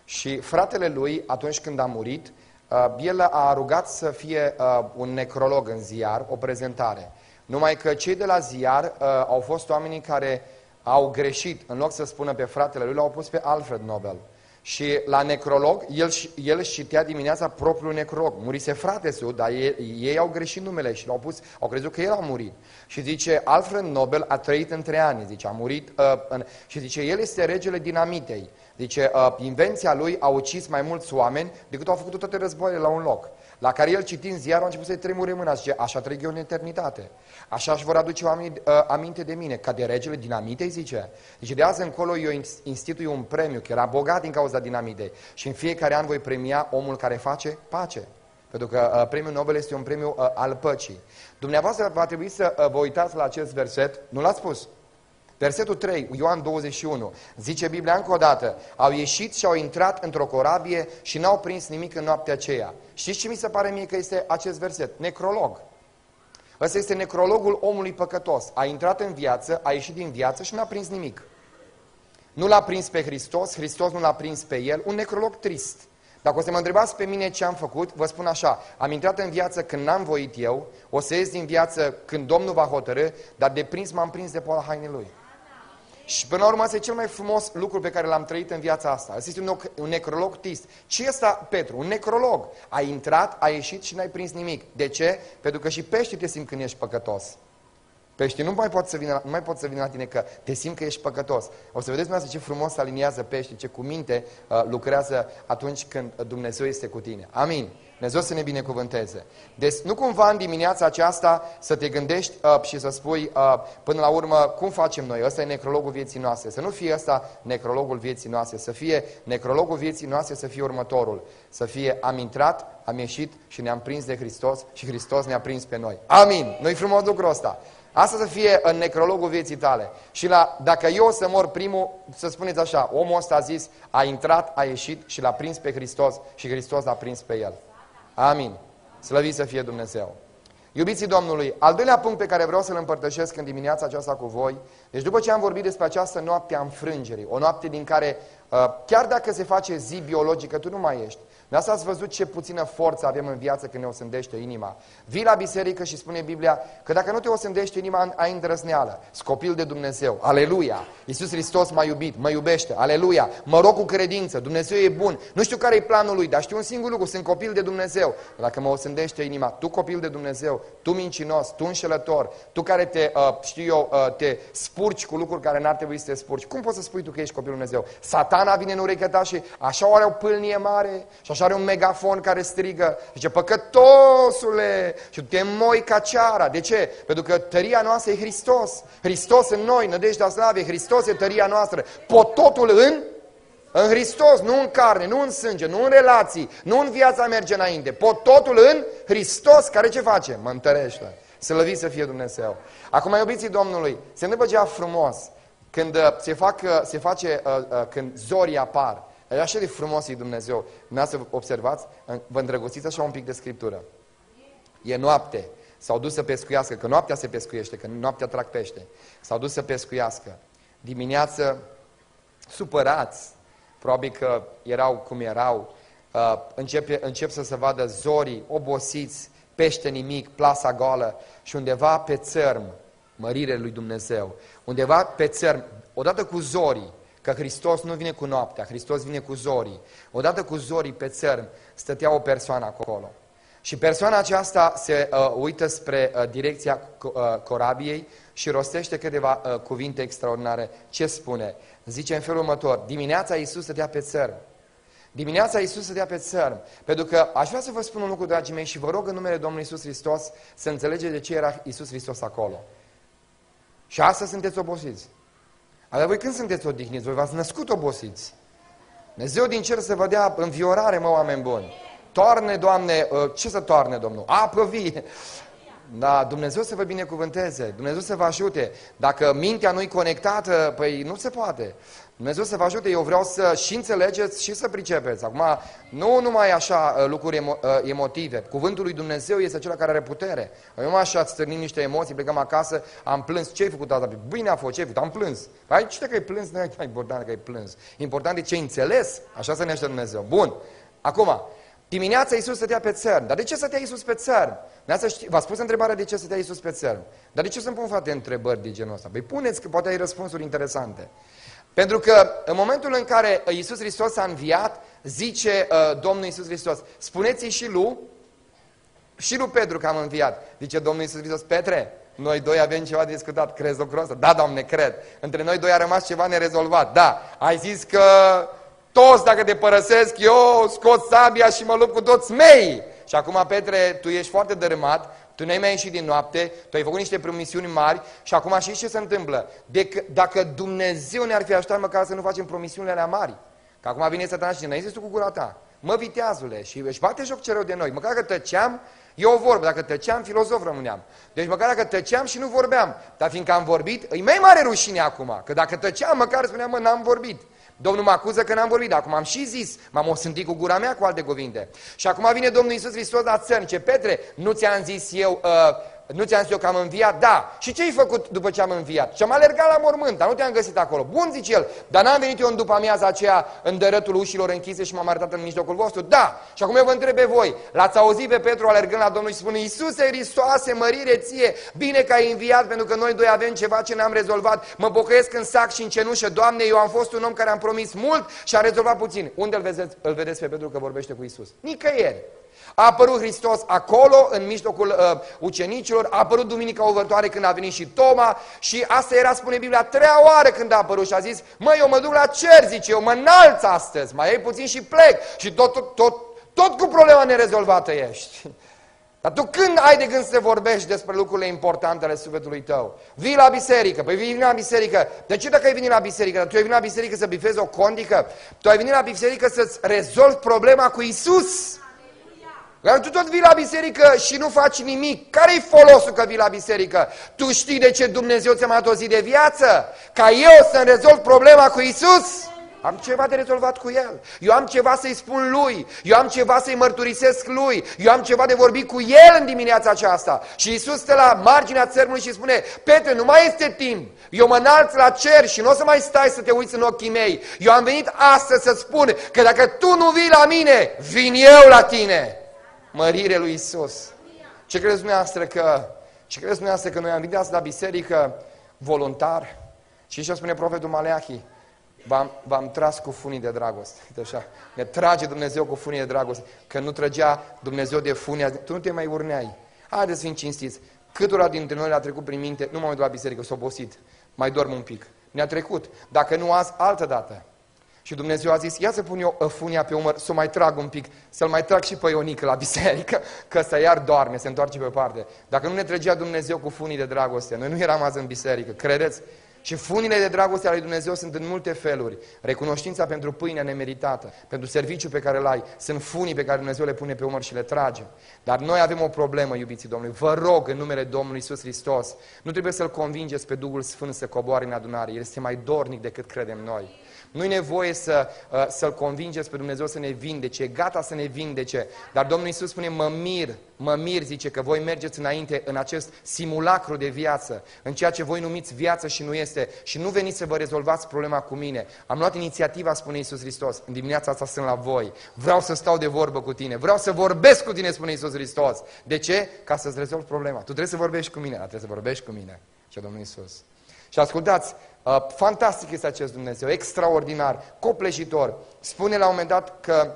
Speaker 1: Și fratele lui, atunci când a murit, uh, el a rugat să fie uh, un necrolog în ziar, o prezentare. Numai că cei de la ziar uh, au fost oamenii care au greșit. În loc să spună pe fratele lui, l-au pus pe Alfred Nobel. Și la necrolog, el, el citea dimineața propriul necrolog. Murise frate său, dar ei, ei au greșit numele și l-au pus, au crezut că el a murit. Și zice, Alfred Nobel a trăit între ani, zice, a murit, uh, în, și zice, el este regele dinamitei. Zice, uh, invenția lui a ucis mai mulți oameni decât au făcut toate războaiele la un loc. La care el citind ziarul a început să-i tremure mâna, zice, așa trec eu în eternitate. Așa își vor aduce oamenii uh, aminte de mine, ca de regele dinamitei, zice. Zice, de azi încolo eu institui un premiu, că era bogat din cauza dinamitei. Și în fiecare an voi premia omul care face pace. Pentru că uh, premiul Nobel este un premiu uh, al păcii. Dumneavoastră va trebui să uh, vă uitați la acest verset, nu l-ați spus, Versetul 3, Ioan 21, zice Biblia încă o dată, au ieșit și au intrat într-o corabie și n-au prins nimic în noaptea aceea. Știți ce mi se pare mie că este acest verset? Necrolog. Ăsta este necrologul omului păcătos. A intrat în viață, a ieșit din viață și n-a prins nimic. Nu l-a prins pe Hristos, Hristos nu l-a prins pe el, un necrolog trist. Dacă o să mă întrebați pe mine ce am făcut, vă spun așa, am intrat în viață când n-am voit eu, o să ies din viață când Domnul va hotărâ, dar de prins m-am prins de poala hainei Lui. Și până la urmă, este cel mai frumos lucru pe care l-am trăit în viața asta. Asta este un, un necrolog tist. Ce este Petru? Un necrolog. A intrat, a ieșit și n-ai prins nimic. De ce? Pentru că și peștii te simt când ești păcătos. Peștii nu mai pot să vină, nu mai pot să vină la tine că te simt că ești păcătos. O să vedeți dumneavoastră ce frumos aliniază peștii, ce cu minte uh, lucrează atunci când Dumnezeu este cu tine. Amin. Dumnezeu să ne binecuvânteze. Deci nu cumva în dimineața aceasta să te gândești uh, și să spui uh, până la urmă cum facem noi, ăsta e necrologul vieții noastre. Să nu fie ăsta necrologul vieții noastre, să fie necrologul vieții noastre să fie următorul. Să fie am intrat, am ieșit și ne-am prins de Hristos și Hristos ne-a prins pe noi. Amin! Nu-i frumos lucrul ăsta. Asta să fie în necrologul vieții tale. Și la, dacă eu o să mor primul, să spuneți așa, omul ăsta a zis, a intrat, a ieșit și l-a prins pe Hristos și Hristos l-a prins pe el. Amin. Slăvit să fie Dumnezeu. Iubiții Domnului, al doilea punct pe care vreau să-l împărtășesc în dimineața aceasta cu voi, deci după ce am vorbit despre această noapte a înfrângerii, o noapte din care, uh, chiar dacă se face zi biologică, tu nu mai ești, de asta ați văzut ce puțină forță avem în viață când ne osândește inima. Vii la biserică și spune Biblia că dacă nu te osândește inima, ai îndrăzneală. Scopil de Dumnezeu. Aleluia! Iisus Hristos m-a iubit, mă iubește. Aleluia! Mă rog cu credință. Dumnezeu e bun. Nu știu care e planul lui, dar știu un singur lucru. Sunt copil de Dumnezeu. Dacă mă osândește inima, tu copil de Dumnezeu, tu mincinos, tu înșelător, tu care te, uh, știu eu, uh, te spurci cu lucruri care n-ar trebui să te spurci. Cum poți să spui tu că ești copilul Dumnezeu? Satana vine în ureche ta și așa are o pâlnie mare și așa are un megafon care strigă, zice, păcătosule, și te moi ca ceara. De ce? Pentru că tăria noastră e Hristos. Hristos în noi, nădejdea slavei, Hristos e tăria noastră. Pot totul în în Hristos, nu în carne, nu în sânge, nu în relații, nu în viața merge înainte. Pot totul în Hristos, care ce face? Mă întărește. Slăvit să fie Dumnezeu. Acum, iubiții Domnului, se întâmplă ceva frumos când uh, se, fac, uh, se face, uh, când zorii apar. E așa de frumos e Dumnezeu. Nu să observați, vă îndrăgostiți așa un pic de Scriptură. E noapte. S-au dus să pescuiască, că noaptea se pescuiește, că noaptea trag pește. S-au dus să pescuiască. Dimineață, supărați, probabil că erau cum erau, uh, începe, încep să se vadă zorii, obosiți, pește nimic, plasa goală și undeva pe țărm, mărire lui Dumnezeu, undeva pe țărm, odată cu zorii, că Hristos nu vine cu noaptea, Hristos vine cu zorii. Odată cu zorii pe țărm stătea o persoană acolo. Și persoana aceasta se uh, uită spre uh, direcția uh, corabiei și rostește câteva uh, cuvinte extraordinare. Ce spune? Zice în felul următor, dimineața Iisus stătea pe țărm. Dimineața Iisus stătea pe țărm. Pentru că aș vrea să vă spun un lucru, dragii mei, și vă rog în numele Domnului Iisus Hristos să înțelegeți de ce era Iisus Hristos acolo. Și astăzi sunteți obosiți. Dar voi când sunteți odihniți? Voi v-ați născut obosiți. Dumnezeu din cer să vă dea înviorare, mă, oameni buni. Toarne, Doamne, ă, ce să toarne, Domnul? Apă vie. Da, Dumnezeu să vă binecuvânteze, Dumnezeu să vă ajute. Dacă mintea nu-i conectată, păi nu se poate. Dumnezeu să vă ajute, eu vreau să și înțelegeți și să pricepeți. Acum, nu numai așa uh, lucruri emo, uh, emotive. Cuvântul lui Dumnezeu este acela care are putere. Eu nu așa stârnim niște emoții, plecăm acasă, am plâns. Ce ai făcut tata? Bine a fost, ce ai făcut? Am plâns. Păi ce că ai plâns? Nu e important că ai plâns. Important e ce ai înțeles. Așa să ne Dumnezeu. Bun. Acum, dimineața Iisus stătea pe țărm. Dar de ce stătea Iisus pe țărm? V-a spus întrebarea de ce stătea Iisus pe țărm. Dar de ce să-mi pun frate întrebări de genul ăsta? Păi puneți că poate ai răspunsuri interesante. Pentru că în momentul în care Iisus Hristos a înviat, zice uh, Domnul Iisus Hristos, spuneți-i și lui, și lui Petru că am înviat. Zice Domnul Iisus Hristos, Petre, noi doi avem ceva de discutat, crezi lucrul ăsta? Da, Doamne, cred. Între noi doi a rămas ceva nerezolvat. Da, ai zis că toți dacă te părăsesc, eu scot sabia și mă lupt cu toți mei. Și acum, Petre, tu ești foarte dărâmat, tu n-ai mai ieșit din noapte, tu ai făcut niște promisiuni mari și acum știți ce se întâmplă? Dec dacă Dumnezeu ne-ar fi ajutat măcar să nu facem promisiunile alea mari, că acum vine satana și ne tu cu gura ta, mă viteazule și își bate joc ce rău de noi, măcar că tăceam, e o vorbă, dacă tăceam, filozof rămâneam. Deci măcar dacă tăceam și nu vorbeam, dar fiindcă am vorbit, îi mai mare rușine acum, că dacă tăceam, măcar spuneam, mă, n-am vorbit. Domnul mă acuză că n-am vorbit, acum am și zis, m-am osântit cu gura mea cu alte cuvinte. Și acum vine Domnul Iisus Hristos la țărm, ce Petre, nu ți-am zis eu, uh, nu ți-am zis eu că am înviat? Da. Și ce ai făcut după ce am înviat? Și am alergat la mormânt, dar nu te-am găsit acolo. Bun, zice el, dar n-am venit eu în după amiaza aceea în dărătul ușilor închise și m-am arătat în mijlocul vostru? Da. Și acum eu vă întreb pe voi, l-ați auzit pe Petru alergând la Domnul și spune, Iisuse Hristoase, mărire ție, bine că ai înviat pentru că noi doi avem ceva ce ne-am rezolvat. Mă bocăiesc în sac și în cenușă, Doamne, eu am fost un om care am promis mult și a rezolvat puțin. Unde îl vedeți, îl vedeți pe Petru că vorbește cu Iisus? Nicăieri. A apărut Hristos acolo, în mijlocul uh, ucenicilor, a apărut duminica uvărtoare când a venit și Toma și asta era, spune Biblia, treia oară când a apărut și a zis, măi, eu mă duc la cer, zice, eu mă înalț astăzi, mai ei puțin și plec și tot, tot, tot, tot cu problema nerezolvată ești. (laughs) Dar tu când ai de gând să vorbești despre lucrurile importante ale sufletului tău? Vii la biserică, păi vii la biserică. De ce dacă ai venit la biserică? Dar tu ai venit la biserică să bifezi o condică? Tu ai venit la biserică să-ți rezolvi problema cu Isus. Dar tu tot vii la biserică și nu faci nimic. Care-i folosul că vii la biserică? Tu știi de ce Dumnezeu ți-a mai dat o zi de viață? Ca eu să-mi rezolv problema cu Isus? Am ceva de rezolvat cu El. Eu am ceva să-i spun Lui. Eu am ceva să-i mărturisesc Lui. Eu am ceva de vorbit cu El în dimineața aceasta. Și Isus stă la marginea țărmului și spune, Petre, nu mai este timp. Eu mă înalț la cer și nu o să mai stai să te uiți în ochii mei. Eu am venit astăzi să spun că dacă tu nu vii la mine, vin eu la tine mărire lui Isus. Ce credeți dumneavoastră că, ce credeți dumneavoastră că noi am venit la biserică voluntar? Și ce spune profetul Maleahi? V-am tras cu funii de dragoste. Așa. Ne trage Dumnezeu cu funii de dragoste. Că nu trăgea Dumnezeu de funii, tu nu te mai urneai. Haideți să fim cinstiți. Câtora dintre noi le-a trecut prin minte, nu m-am uitat la biserică, s-a obosit, mai dorm un pic. Ne-a trecut. Dacă nu azi, altă dată. Și Dumnezeu a zis, ia să pun eu funia pe umăr, să o mai trag un pic, să-l mai trag și pe Ionică la biserică, (laughs) că să iar doarme, se întoarce pe parte. Dacă nu ne trăgea Dumnezeu cu funii de dragoste, noi nu eram azi în biserică, credeți? Și funile de dragoste ale lui Dumnezeu sunt în multe feluri. Recunoștința pentru pâinea nemeritată, pentru serviciul pe care îl ai, sunt funii pe care Dumnezeu le pune pe umăr și le trage. Dar noi avem o problemă, iubiții Domnului. Vă rog în numele Domnului Isus Hristos, nu trebuie să-L convingeți pe Duhul Sfânt să coboare în adunare. El este mai dornic decât credem noi. Nu-i nevoie să, uh, să-L convingeți pe Dumnezeu să ne vindece, e gata să ne vindece. Dar Domnul Iisus spune, mă mir mă mir, zice, că voi mergeți înainte în acest simulacru de viață, în ceea ce voi numiți viață și nu este, și nu veniți să vă rezolvați problema cu mine. Am luat inițiativa, spune Iisus Hristos, în dimineața asta sunt la voi, vreau să stau de vorbă cu tine, vreau să vorbesc cu tine, spune Iisus Hristos. De ce? Ca să-ți rezolv problema. Tu trebuie să vorbești cu mine, dar trebuie să vorbești cu mine, ce Domnul Iisus. Și ascultați, uh, fantastic este acest Dumnezeu, extraordinar, copleșitor. Spune la un moment dat că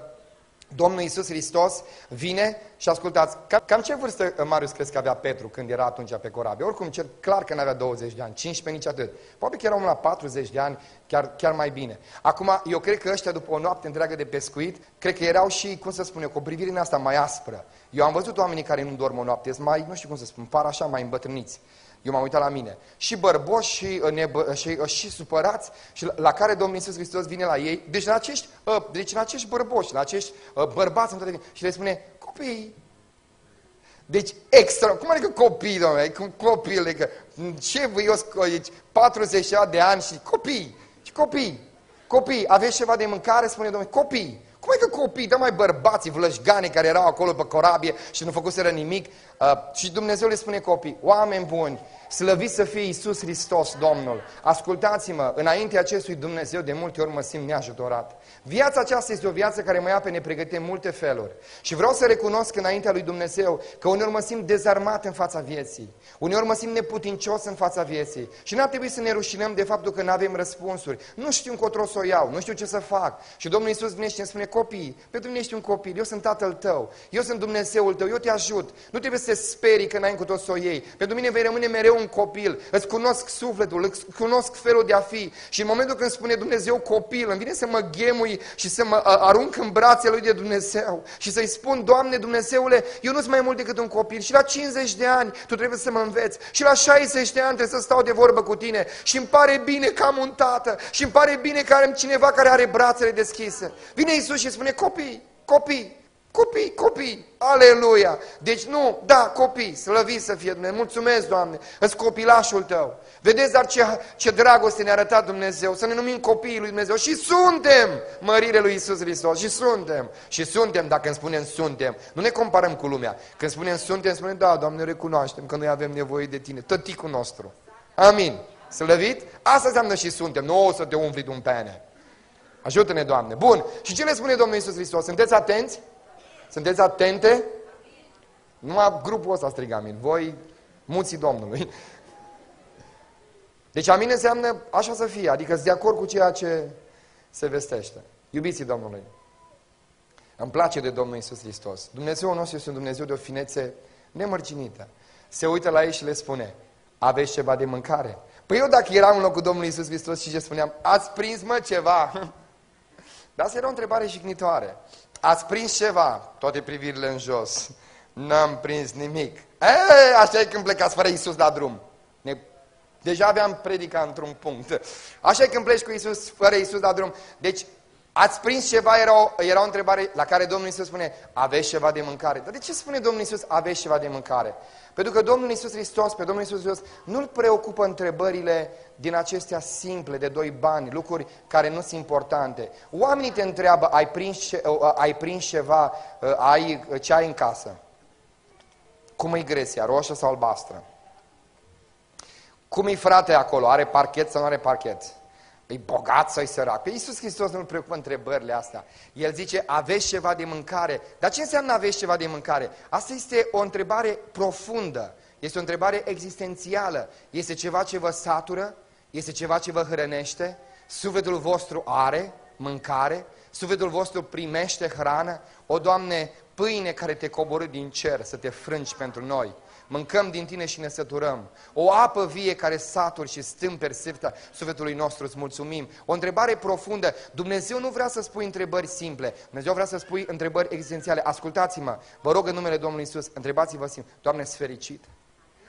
Speaker 1: Domnul Iisus Hristos vine și ascultați, cam ce vârstă uh, Marius crezi că avea Petru când era atunci pe corabie? Oricum, cer, clar că nu avea 20 de ani, 15 nici atât. Poate că era omul la 40 de ani, chiar, chiar mai bine. Acum, eu cred că ăștia, după o noapte întreagă de pescuit, cred că erau și, cum să spun eu, cu o privire în asta mai aspră. Eu am văzut oamenii care nu dorm o noapte, mai, nu știu cum să spun, par așa mai îmbătrâniți. Eu m-am uitat la mine. Și bărboși și, uh, nebă, uh, și, uh, și supărați și la, la care Domnul Iisus Hristos vine la ei. Deci în acești, deci în acești bărboși, la acești bărbați și le spune, copii, deci extra, cum adică copii, domnule, cum copii, adică, ce vă eu deci 40 de ani și copii, și copii, copii, aveți ceva de mâncare, spune Domnul, copii, cum e că copii, dă mai bărbații vlășgani care erau acolo pe corabie și nu făcuseră nimic. uh, și Dumnezeu le spune copii, oameni buni, Slăvit să fie Iisus Hristos, Domnul. Ascultați-mă, înainte acestui Dumnezeu de multe ori mă simt neajutorat. Viața aceasta este o viață care mă ia pe nepregătite în multe feluri. Și vreau să recunosc înaintea lui Dumnezeu că uneori mă simt dezarmat în fața vieții. Uneori mă simt neputincios în fața vieții. Și n-ar trebui să ne rușinăm de faptul că nu avem răspunsuri. Nu știu încotro să o iau, nu știu ce să fac. Și Domnul Iisus vine și îmi spune, copii, pentru mine ești un copil, eu sunt tatăl tău, eu sunt Dumnezeul tău, eu te ajut. Nu trebuie să te sperii că n-ai încotro să o iei. Pentru mine vei rămâne mereu un copil, îți cunosc sufletul, îți cunosc felul de a fi. Și în momentul când spune Dumnezeu copil, îmi vine să mă ghemui și să mă arunc în brațele lui de Dumnezeu și să-i spun, Doamne Dumnezeule, eu nu sunt mai mult decât un copil și la 50 de ani tu trebuie să mă înveți și la 60 de ani trebuie să stau de vorbă cu tine și îmi pare bine că am un tată și îmi pare bine că am cineva care are brațele deschise. Vine Isus și spune, copii, copii, Copii, copii, aleluia! Deci nu, da, copii, slăviți să fie Dumnezeu, mulțumesc, Doamne, îți copilașul tău. Vedeți, dar ce, ce dragoste ne-a arătat Dumnezeu, să ne numim copiii lui Dumnezeu și suntem mărire lui Isus Hristos și suntem. Și suntem, dacă îmi spunem suntem, nu ne comparăm cu lumea. Când spunem suntem, spunem, da, Doamne, recunoaștem că noi avem nevoie de Tine, tăticul nostru. Amin. Slăvit? Asta înseamnă și suntem, nu o să te umfli de un pene. Ajută-ne, Doamne. Bun. Și ce le spune Domnul Isus Hristos? Sunteți atenți? Sunteți atente? Numai grupul ăsta striga amin. Voi, muții Domnului. Deci amin înseamnă așa să fie, adică de acord cu ceea ce se vestește. Iubiții Domnului. Îmi place de Domnul Isus Hristos. Dumnezeu nostru este un Dumnezeu de o finețe nemărginită. Se uită la ei și le spune, aveți ceva de mâncare? Păi eu dacă eram în locul Domnului Isus Hristos și ce spuneam, ați prins mă ceva? (laughs) Dar asta era o întrebare jignitoare. Ați prins ceva? Toate privirile în jos. N-am prins nimic. E, așa e când plecați fără Iisus la drum. Ne... Deja aveam predica într-un punct. Așa e când pleci cu Iisus, fără Iisus la drum. Deci, ați prins ceva? Era o, era o întrebare la care Domnul Iisus spune, aveți ceva de mâncare. Dar de ce spune Domnul Iisus, aveți ceva de mâncare? Pentru că Domnul Iisus Hristos, pe Domnul Iisus Hristos, nu-L preocupă întrebările din acestea simple, de doi bani, lucruri care nu sunt importante. Oamenii te întreabă, ai prins, ce, uh, uh, ai prins ceva, uh, ai, ce ai în casă? Cum e gresia, roșă sau albastră? Cum e frate acolo, are parchet sau nu are parchet? E bogat sau e sărac? Pe Iisus Hristos nu-L preocupă întrebările astea. El zice, aveți ceva de mâncare. Dar ce înseamnă aveți ceva de mâncare? Asta este o întrebare profundă. Este o întrebare existențială. Este ceva ce vă satură? Este ceva ce vă hrănește? Sufletul vostru are mâncare? Sufletul vostru primește hrană? O, Doamne, pâine care te coborâ din cer să te frângi pentru noi mâncăm din tine și ne săturăm. O apă vie care saturi și stâmperi sifta sufletului nostru, îți mulțumim. O întrebare profundă. Dumnezeu nu vrea să spui întrebări simple. Dumnezeu vrea să spui întrebări existențiale. Ascultați-mă, vă rog în numele Domnului Isus, întrebați-vă simplu. Doamne, sfericit.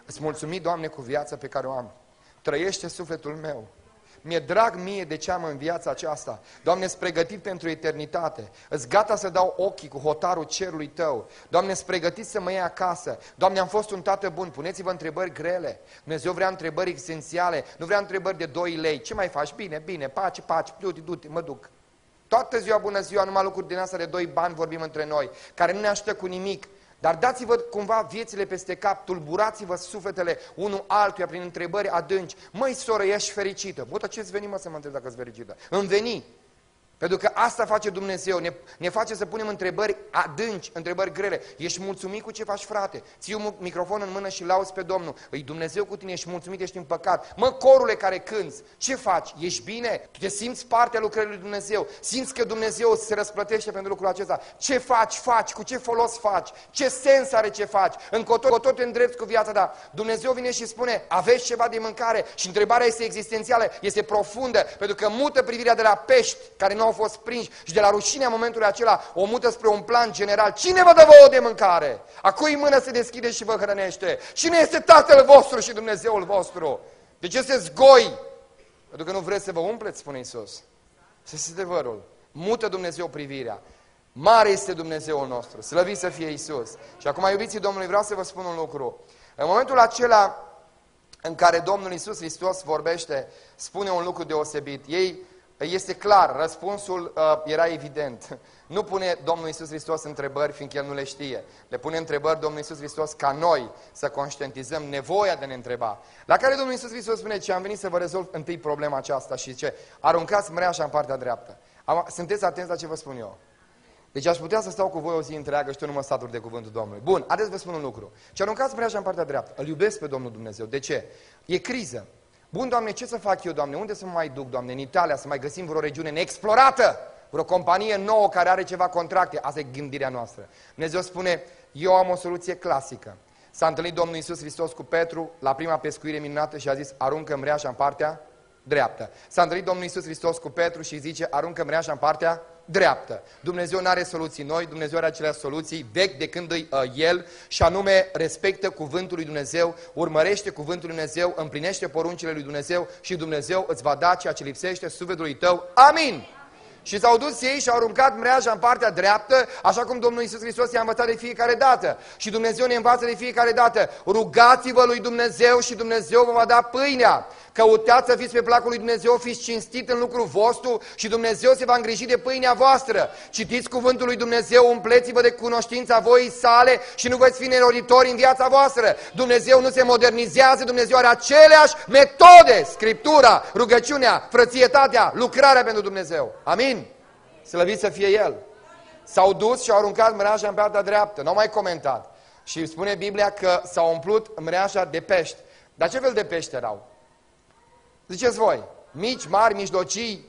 Speaker 1: Îți mulțumim, Doamne, cu viața pe care o am. Trăiește sufletul meu. Mi-e drag mie de ce am în viața aceasta. Doamne, îți pregătit pentru eternitate. Îți gata să dau ochii cu hotarul cerului tău. Doamne, îți pregătit să mă iei acasă. Doamne, am fost un tată bun. Puneți-vă întrebări grele. Dumnezeu vrea întrebări esențiale. Nu vrea întrebări de 2 lei. Ce mai faci? Bine, bine, pace, pace, du-te, du-te, mă duc. Toată ziua, bună ziua, numai lucruri din asta de doi bani vorbim între noi, care nu ne ajută cu nimic. Dar dați-vă cumva viețile peste cap, tulburați-vă sufletele unul altuia prin întrebări adânci. Măi, soră, ești fericită? Bă, ce-ți veni, mă, să mă întreb dacă ești fericită? Îmi veni. Pentru că asta face Dumnezeu, ne, ne face să punem întrebări adânci, întrebări grele. Ești mulțumit cu ce faci, frate? Ții un microfon în mână și lauzi pe Domnul. Îi Dumnezeu cu tine, ești mulțumit, ești în păcat. Mă, corule care cânți, ce faci? Ești bine? Tu te simți partea lucrării lui Dumnezeu? Simți că Dumnezeu se răsplătește pentru lucrul acesta? Ce faci, faci? Cu ce folos faci? Ce sens are ce faci? Încotro tot te îndrepți cu viața ta. Dumnezeu vine și spune, aveți ceva de mâncare? Și întrebarea este existențială, este profundă, pentru că mută privirea de la pești care nu au fost prinși și de la rușinea momentului acela o mută spre un plan general. Cine vă dă vouă de mâncare? A cui mână se deschide și vă hrănește? Cine este Tatăl vostru și Dumnezeul vostru? De ce se zgoi? Pentru că nu vreți să vă umpleți, spune Iisus. Să este adevărul. Mută Dumnezeu privirea. Mare este Dumnezeul nostru. Slăvit să fie Iisus. Și acum, iubiții Domnului, vreau să vă spun un lucru. În momentul acela în care Domnul Iisus Hristos vorbește, spune un lucru deosebit. Ei este clar, răspunsul uh, era evident. (laughs) Nu pune Domnul Isus Hristos întrebări, fiindcă El nu le știe. Le pune întrebări Domnul Isus Hristos ca noi să conștientizăm nevoia de ne întreba. La care Domnul Isus Hristos spune ce am venit să vă rezolv întâi problema aceasta și ce aruncați mreașa în partea dreaptă. Sunteți atenți la ce vă spun eu. Deci aș putea să stau cu voi o zi întreagă și tu nu mă saturi de cuvântul Domnului. Bun, haideți vă spun un lucru. Ce aruncați mreașa în partea dreaptă. Îl iubesc pe Domnul Dumnezeu. De ce? E criză. Bun, Doamne, ce să fac eu, Doamne? Unde să mă mai duc, Doamne? În Italia, să mai găsim vreo regiune neexplorată, vreo companie nouă care are ceva contracte. Asta e gândirea noastră. Dumnezeu spune, eu am o soluție clasică. S-a întâlnit Domnul Iisus Hristos cu Petru la prima pescuire minunată și a zis, aruncă mreașa în partea dreaptă. S-a întâlnit Domnul Iisus Hristos cu Petru și zice, aruncă mreașa în partea dreaptă. Dumnezeu nu are soluții noi, Dumnezeu are aceleași soluții vechi de când îi uh, El și anume respectă cuvântul lui Dumnezeu, urmărește cuvântul lui Dumnezeu, împlinește poruncile lui Dumnezeu și Dumnezeu îți va da ceea ce lipsește sufletului tău. Amin! Și s-au dus ei și au aruncat mreaja în partea dreaptă, așa cum Domnul Iisus Hristos i-a învățat de fiecare dată. Și Dumnezeu ne învață de fiecare dată. Rugați-vă lui Dumnezeu și Dumnezeu vă va da pâinea. Căutați să fiți pe placul lui Dumnezeu, fiți cinstit în lucrul vostru și Dumnezeu se va îngriji de pâinea voastră. Citiți cuvântul lui Dumnezeu, umpleți-vă de cunoștința voii sale și nu veți fi neroditori în viața voastră. Dumnezeu nu se modernizează, Dumnezeu are aceleași metode, Scriptura, rugăciunea, frățietatea, lucrarea pentru Dumnezeu. Amin? Slăvit să fie El. S-au dus și au aruncat mreaja în partea dreaptă, nu au mai comentat. Și spune Biblia că s-au umplut mreaja de pești. Dar ce fel de pești erau? Ziceți voi, mici, mari, mijlocii.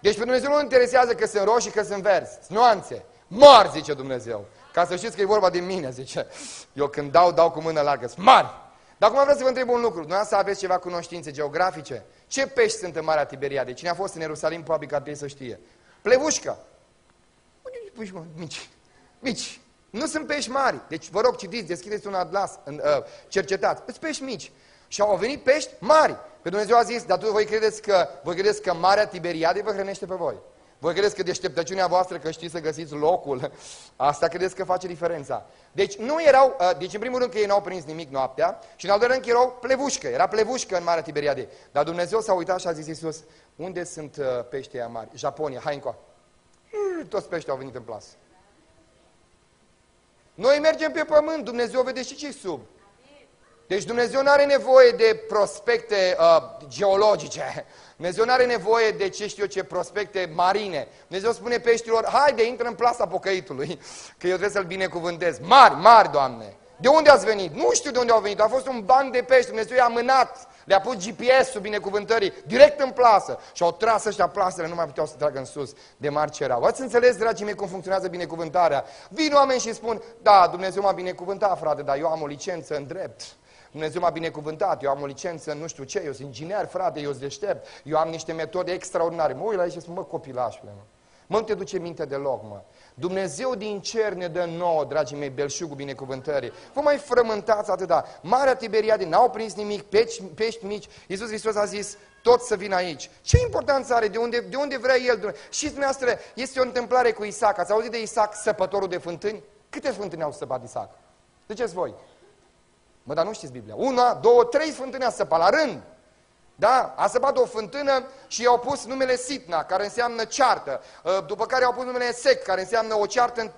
Speaker 1: Deci pe Dumnezeu nu interesează că sunt roșii, că sunt verzi. Sunt nuanțe. Mari, zice Dumnezeu. Ca să știți că e vorba de mine, (laughs) zice. Eu când dau, dau cu mână largă. Sunt mari. Dar acum vreau să vă întreb un lucru. Dumneavoastră aveți ceva cunoștințe geografice? Ce pești sunt în Marea Tiberiade? Cine a fost în Ierusalim, probabil că ar trebui să știe. Plevușcă. Unde mici? Mici. Nu sunt pești mari. Deci vă rog, citiți, deschideți un atlas, uh, cercetați. Sunt pești mici. Și au venit pești mari. Pe Dumnezeu a zis, dar tu voi credeți că, voi credeți că Marea Tiberiade vă hrănește pe voi. Voi credeți că deșteptăciunea voastră că știți să găsiți locul, (laughs) asta credeți că face diferența. Deci nu erau, uh, deci în primul rând că ei n-au prins nimic noaptea și în al doilea rând că erau plevușcă, era plevușcă în Marea Tiberiade. Dar Dumnezeu s-a uitat și a zis Iisus, unde sunt uh, peștii mari? Japonia, hai încoa. Toți peștii au venit în plasă. Noi mergem pe pământ, Dumnezeu vede și ce sub. Deci Dumnezeu nu are nevoie de prospecte uh, geologice. (laughs) Dumnezeu nu are nevoie de ce știu eu ce prospecte marine. Dumnezeu spune peștilor, haide, intră în plasa pocăitului, (laughs) că eu trebuie să-l binecuvântez. Mari, mari, Doamne! De unde ați venit? Nu știu de unde au venit, a fost un ban de pești, Dumnezeu i-a mânat, le-a pus GPS-ul binecuvântării, direct în plasă. Și au tras ăștia plasele, nu mai puteau să tragă în sus, de mari ce erau. Ați înțeles, dragii mei, cum funcționează binecuvântarea? Vin oameni și spun, da, Dumnezeu m-a binecuvântat, frate, dar eu am o licență în drept. Dumnezeu m-a binecuvântat, eu am o licență nu știu ce, eu sunt inginer, frate, eu sunt deștept, eu am niște metode extraordinare. Mă uit la aici și spun, mă, copilașule, mă. Mă, nu te duce minte deloc, mă. Dumnezeu din cer ne dă nouă, dragii mei, belșugul binecuvântării. Vă mai frământați atâta. Marea Tiberiade, n-au prins nimic, pești, pești mici. Iisus Hristos a zis, tot să vină aici. Ce importanță are? De unde, de unde vrea El? Și dumneavoastră, este o întâmplare cu Isaac. Ați auzit de Isaac, săpătorul de fântâni? Câte fântâni au săpat Isaac? Ziceți voi. Mă, dar nu știți Biblia. Una, două, trei fântâni a săpat la rând. Da? A săpat o fântână și i-au pus numele Sitna, care înseamnă ceartă. Uh, după care au pus numele Sec, care înseamnă o ceartă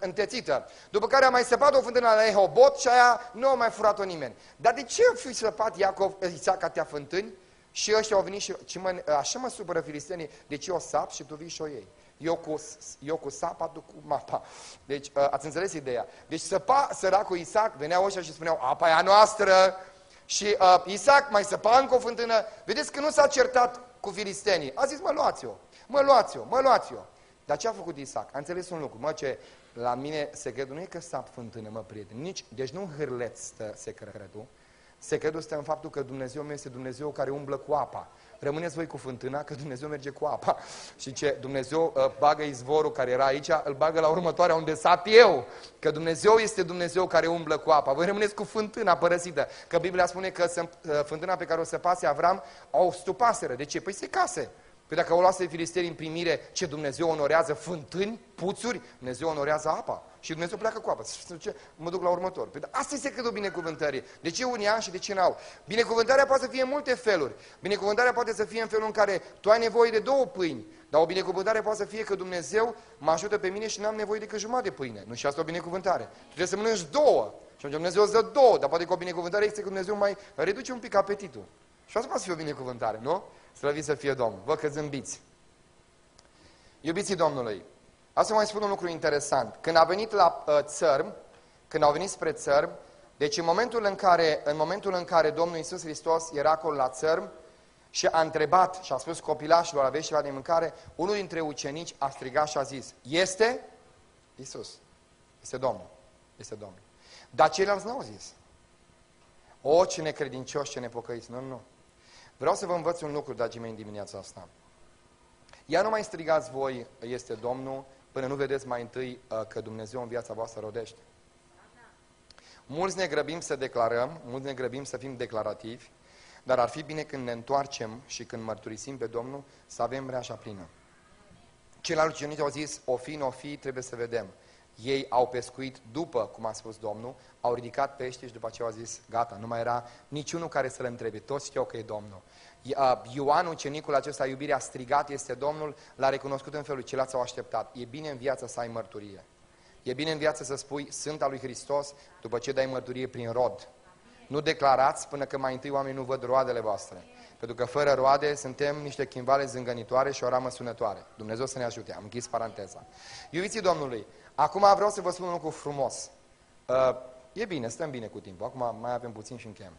Speaker 1: întețită. După care a mai săpat o fântână la Ehobot și aia nu a mai furat-o nimeni. Dar de ce a fi săpat Iacov, Isaac atâtea fântâni? Și ăștia au venit și ce mă, așa mă supără filistenii, de ce o sap și tu vii și o iei. Eu cu, eu cu sapa, tu cu mapa. Deci, uh, ați înțeles ideea. Deci săpa săracul Isaac, veneau ăștia și spuneau, apa e a noastră, și uh, Isaac mai săpa încă o fântână. Vedeți că nu s-a certat cu filistenii. A zis, mă luați-o, mă luați-o, mă luați-o. Dar ce a făcut Isaac? A înțeles un lucru. Mă, ce la mine secretul nu e că sap fântână, mă, prieten. Nici, deci nu în hârleț stă secretul. Secretul stă în faptul că Dumnezeu meu este Dumnezeu care umblă cu apa rămâneți voi cu fântâna, că Dumnezeu merge cu apa. Și ce Dumnezeu uh, bagă izvorul care era aici, îl bagă la următoarea unde sap eu. Că Dumnezeu este Dumnezeu care umblă cu apa. Voi rămâneți cu fântâna părăsită. Că Biblia spune că uh, fântâna pe care o săpase Avram au stupaseră. De ce? Păi se case. Păi dacă o luase filisteni în primire, ce Dumnezeu onorează fântâni, puțuri, Dumnezeu onorează apa. Și Dumnezeu pleacă cu apă. Ce? Mă duc la următor. Păi, asta este secretul binecuvântării. De ce unii ani și de ce n-au? Binecuvântarea poate să fie în multe feluri. Binecuvântarea poate să fie în felul în care tu ai nevoie de două pâini. Dar o binecuvântare poate să fie că Dumnezeu mă ajută pe mine și n-am nevoie decât jumătate de pâine. Nu și asta o binecuvântare. Tu trebuie să mănânci două. Și atunci Dumnezeu îți dă două. Dar poate că o binecuvântare este că Dumnezeu mai reduce un pic apetitul. Și asta poate fi o binecuvântare, nu? Slăvit să fie Domnul. Vă că zâmbiți. Iubiții Domnului, Asta mai spun un lucru interesant. Când a venit la uh, țărm, când au venit spre țărm, deci în momentul în care, în momentul în care Domnul Iisus Hristos era acolo la țărm și a întrebat și a spus copilașilor, aveți ceva de mâncare, unul dintre ucenici a strigat și a zis, este Iisus, este Domnul, este Domnul. Dar ceilalți n-au zis. O, ce necredincioși, ce nepocăiți. Nu, nu. Vreau să vă învăț un lucru, dragii mei, în dimineața asta. Ia nu mai strigați voi, este Domnul, până nu vedeți mai întâi uh, că Dumnezeu în viața voastră rodește. Mulți ne grăbim să declarăm, mulți ne grăbim să fim declarativi, dar ar fi bine când ne întoarcem și când mărturisim pe Domnul să avem reașa plină. Ceilalți ucenici au zis, o fi, o fi, trebuie să vedem. Ei au pescuit după, cum a spus Domnul, au ridicat pește și după aceea au zis, gata, nu mai era niciunul care să-L întrebe, toți știau că e Domnul. Ioan, ucenicul acesta, iubirea strigat este Domnul, l-a recunoscut în felul ceilalți au așteptat. E bine în viață să ai mărturie. E bine în viață să spui, sunt al lui Hristos, după ce dai mărturie prin rod. Nu declarați până că mai întâi oamenii nu văd roadele voastre. Pentru că fără roade suntem niște chimbale zângănitoare și o ramă sunătoare. Dumnezeu să ne ajute. Am închis paranteza. Iubiții Domnului, acum vreau să vă spun un lucru frumos. Uh, e bine, stăm bine cu timpul. Acum mai avem puțin și încheiem.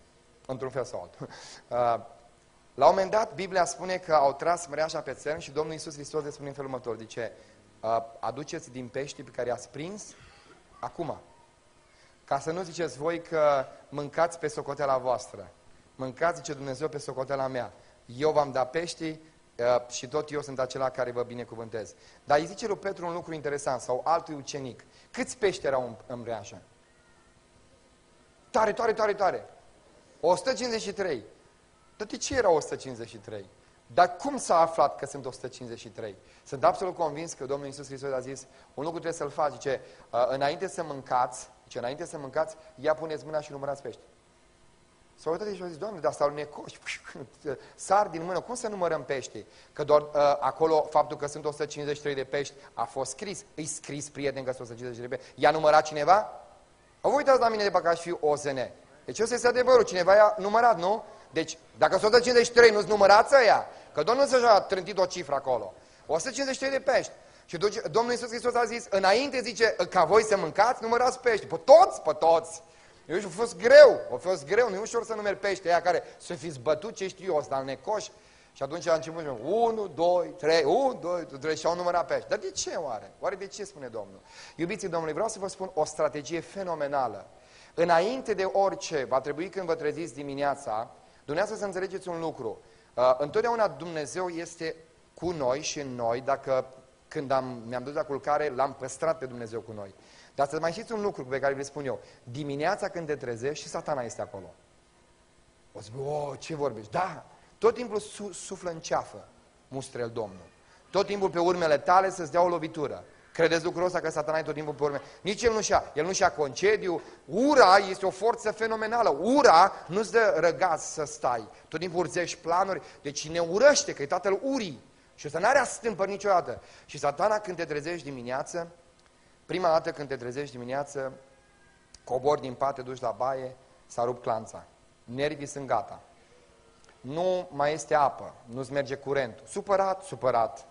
Speaker 1: Într-un fel sau altul. Uh, la un moment dat, Biblia spune că au tras mreaja pe țărm și Domnul Iisus Hristos le spune în felul următor. Zice, aduceți din pești pe care i-ați prins acum. Ca să nu ziceți voi că mâncați pe socotela voastră. Mâncați, zice Dumnezeu, pe socotela mea. Eu v-am dat pești și tot eu sunt acela care vă binecuvântez. Dar îi zice lui Petru un lucru interesant, sau altui ucenic. Câți pești erau în, în mreajă? Tare, tare, tare, tare. 153. Dar de ce era 153? Dar cum s-a aflat că sunt 153? Sunt absolut convins că Domnul Iisus Hristos a zis, un lucru trebuie să-l faci, zice, înainte să mâncați, zice, înainte să mâncați, ia puneți mâna și numărați pești. S-a uitat și a zis, Doamne, dar stau necoși, (laughs) sar din mână, cum să numărăm pești? Că doar uh, acolo faptul că sunt 153 de pești a fost scris. Îi scris, prieten, că sunt 153 de pești. I-a numărat cineva? Vă uitați la mine de parcă aș fi OZN. Deci ăsta este adevărul, cineva i-a numărat, nu? Deci, dacă 153 nu-ți numărați ăia, că Domnul să a trântit o cifră acolo. 153 de pești. Și Domnul Iisus Hristos a zis, înainte zice, ca voi să mâncați, numărați pești. Pe toți, pe toți. Eu a fost greu, a fost greu, nu e ușor să numeri pești, aia care să fi zbătut ce știu eu, ăsta al necoș. Și atunci a început, 1, 2, 3, 1, 2, 3 și au numărat pești. Dar de ce oare? Oare de ce spune Domnul? Iubiții Domnului, vreau să vă spun o strategie fenomenală. Înainte de orice, va trebui când vă treziți dimineața, Dumneavoastră să înțelegeți un lucru. Uh, întotdeauna Dumnezeu este cu noi și în noi, dacă când am, mi-am dus la culcare, l-am păstrat pe Dumnezeu cu noi. Dar să mai știți un lucru pe care vi spun eu. Dimineața când te trezești și satana este acolo. O să oh, ce vorbești? Da, tot timpul su suflă în ceafă, mustrel Domnul. Tot timpul pe urmele tale să-ți dea o lovitură. Credeți lucrul ăsta că satana e tot timpul pe urme? Nici el nu și-a, el nu și-a concediu. Ura este o forță fenomenală. Ura nu-ți dă răgaz să stai. Tot timpul urzești planuri. Deci ne urăște, că e tatăl urii. Și ăsta n-are stâmpări niciodată. Și satana când te trezești dimineață, prima dată când te trezești dimineață, cobori din pat, te duci la baie, s-a rupt clanța. Nervii sunt gata. Nu mai este apă, nu-ți merge curentul. Supărat, supărat.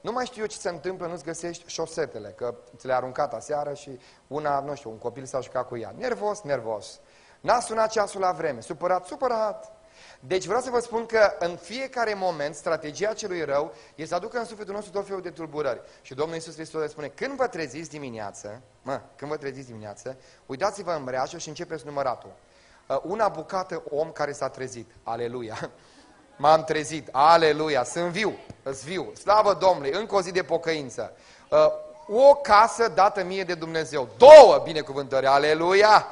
Speaker 1: Nu mai știu eu ce se întâmplă, nu-ți găsești șosetele, că ți le-a aruncat aseară și una, nu știu, un copil s-a jucat cu ea. Nervos, nervos. N-a sunat ceasul la vreme. Supărat, supărat. Deci vreau să vă spun că în fiecare moment strategia celui rău este să aducă în sufletul nostru tot felul de tulburări. Și Domnul Iisus Hristos spune, când vă treziți dimineață, mă, când vă treziți dimineață, uitați-vă în breajă și începeți număratul. Uh, una bucată om care s-a trezit. Aleluia! (laughs) M-am trezit. Aleluia! Sunt viu. Sunt viu. Slavă Domnului! Încă o zi de pocăință. Uh, o casă dată mie de Dumnezeu. Două binecuvântări. Aleluia!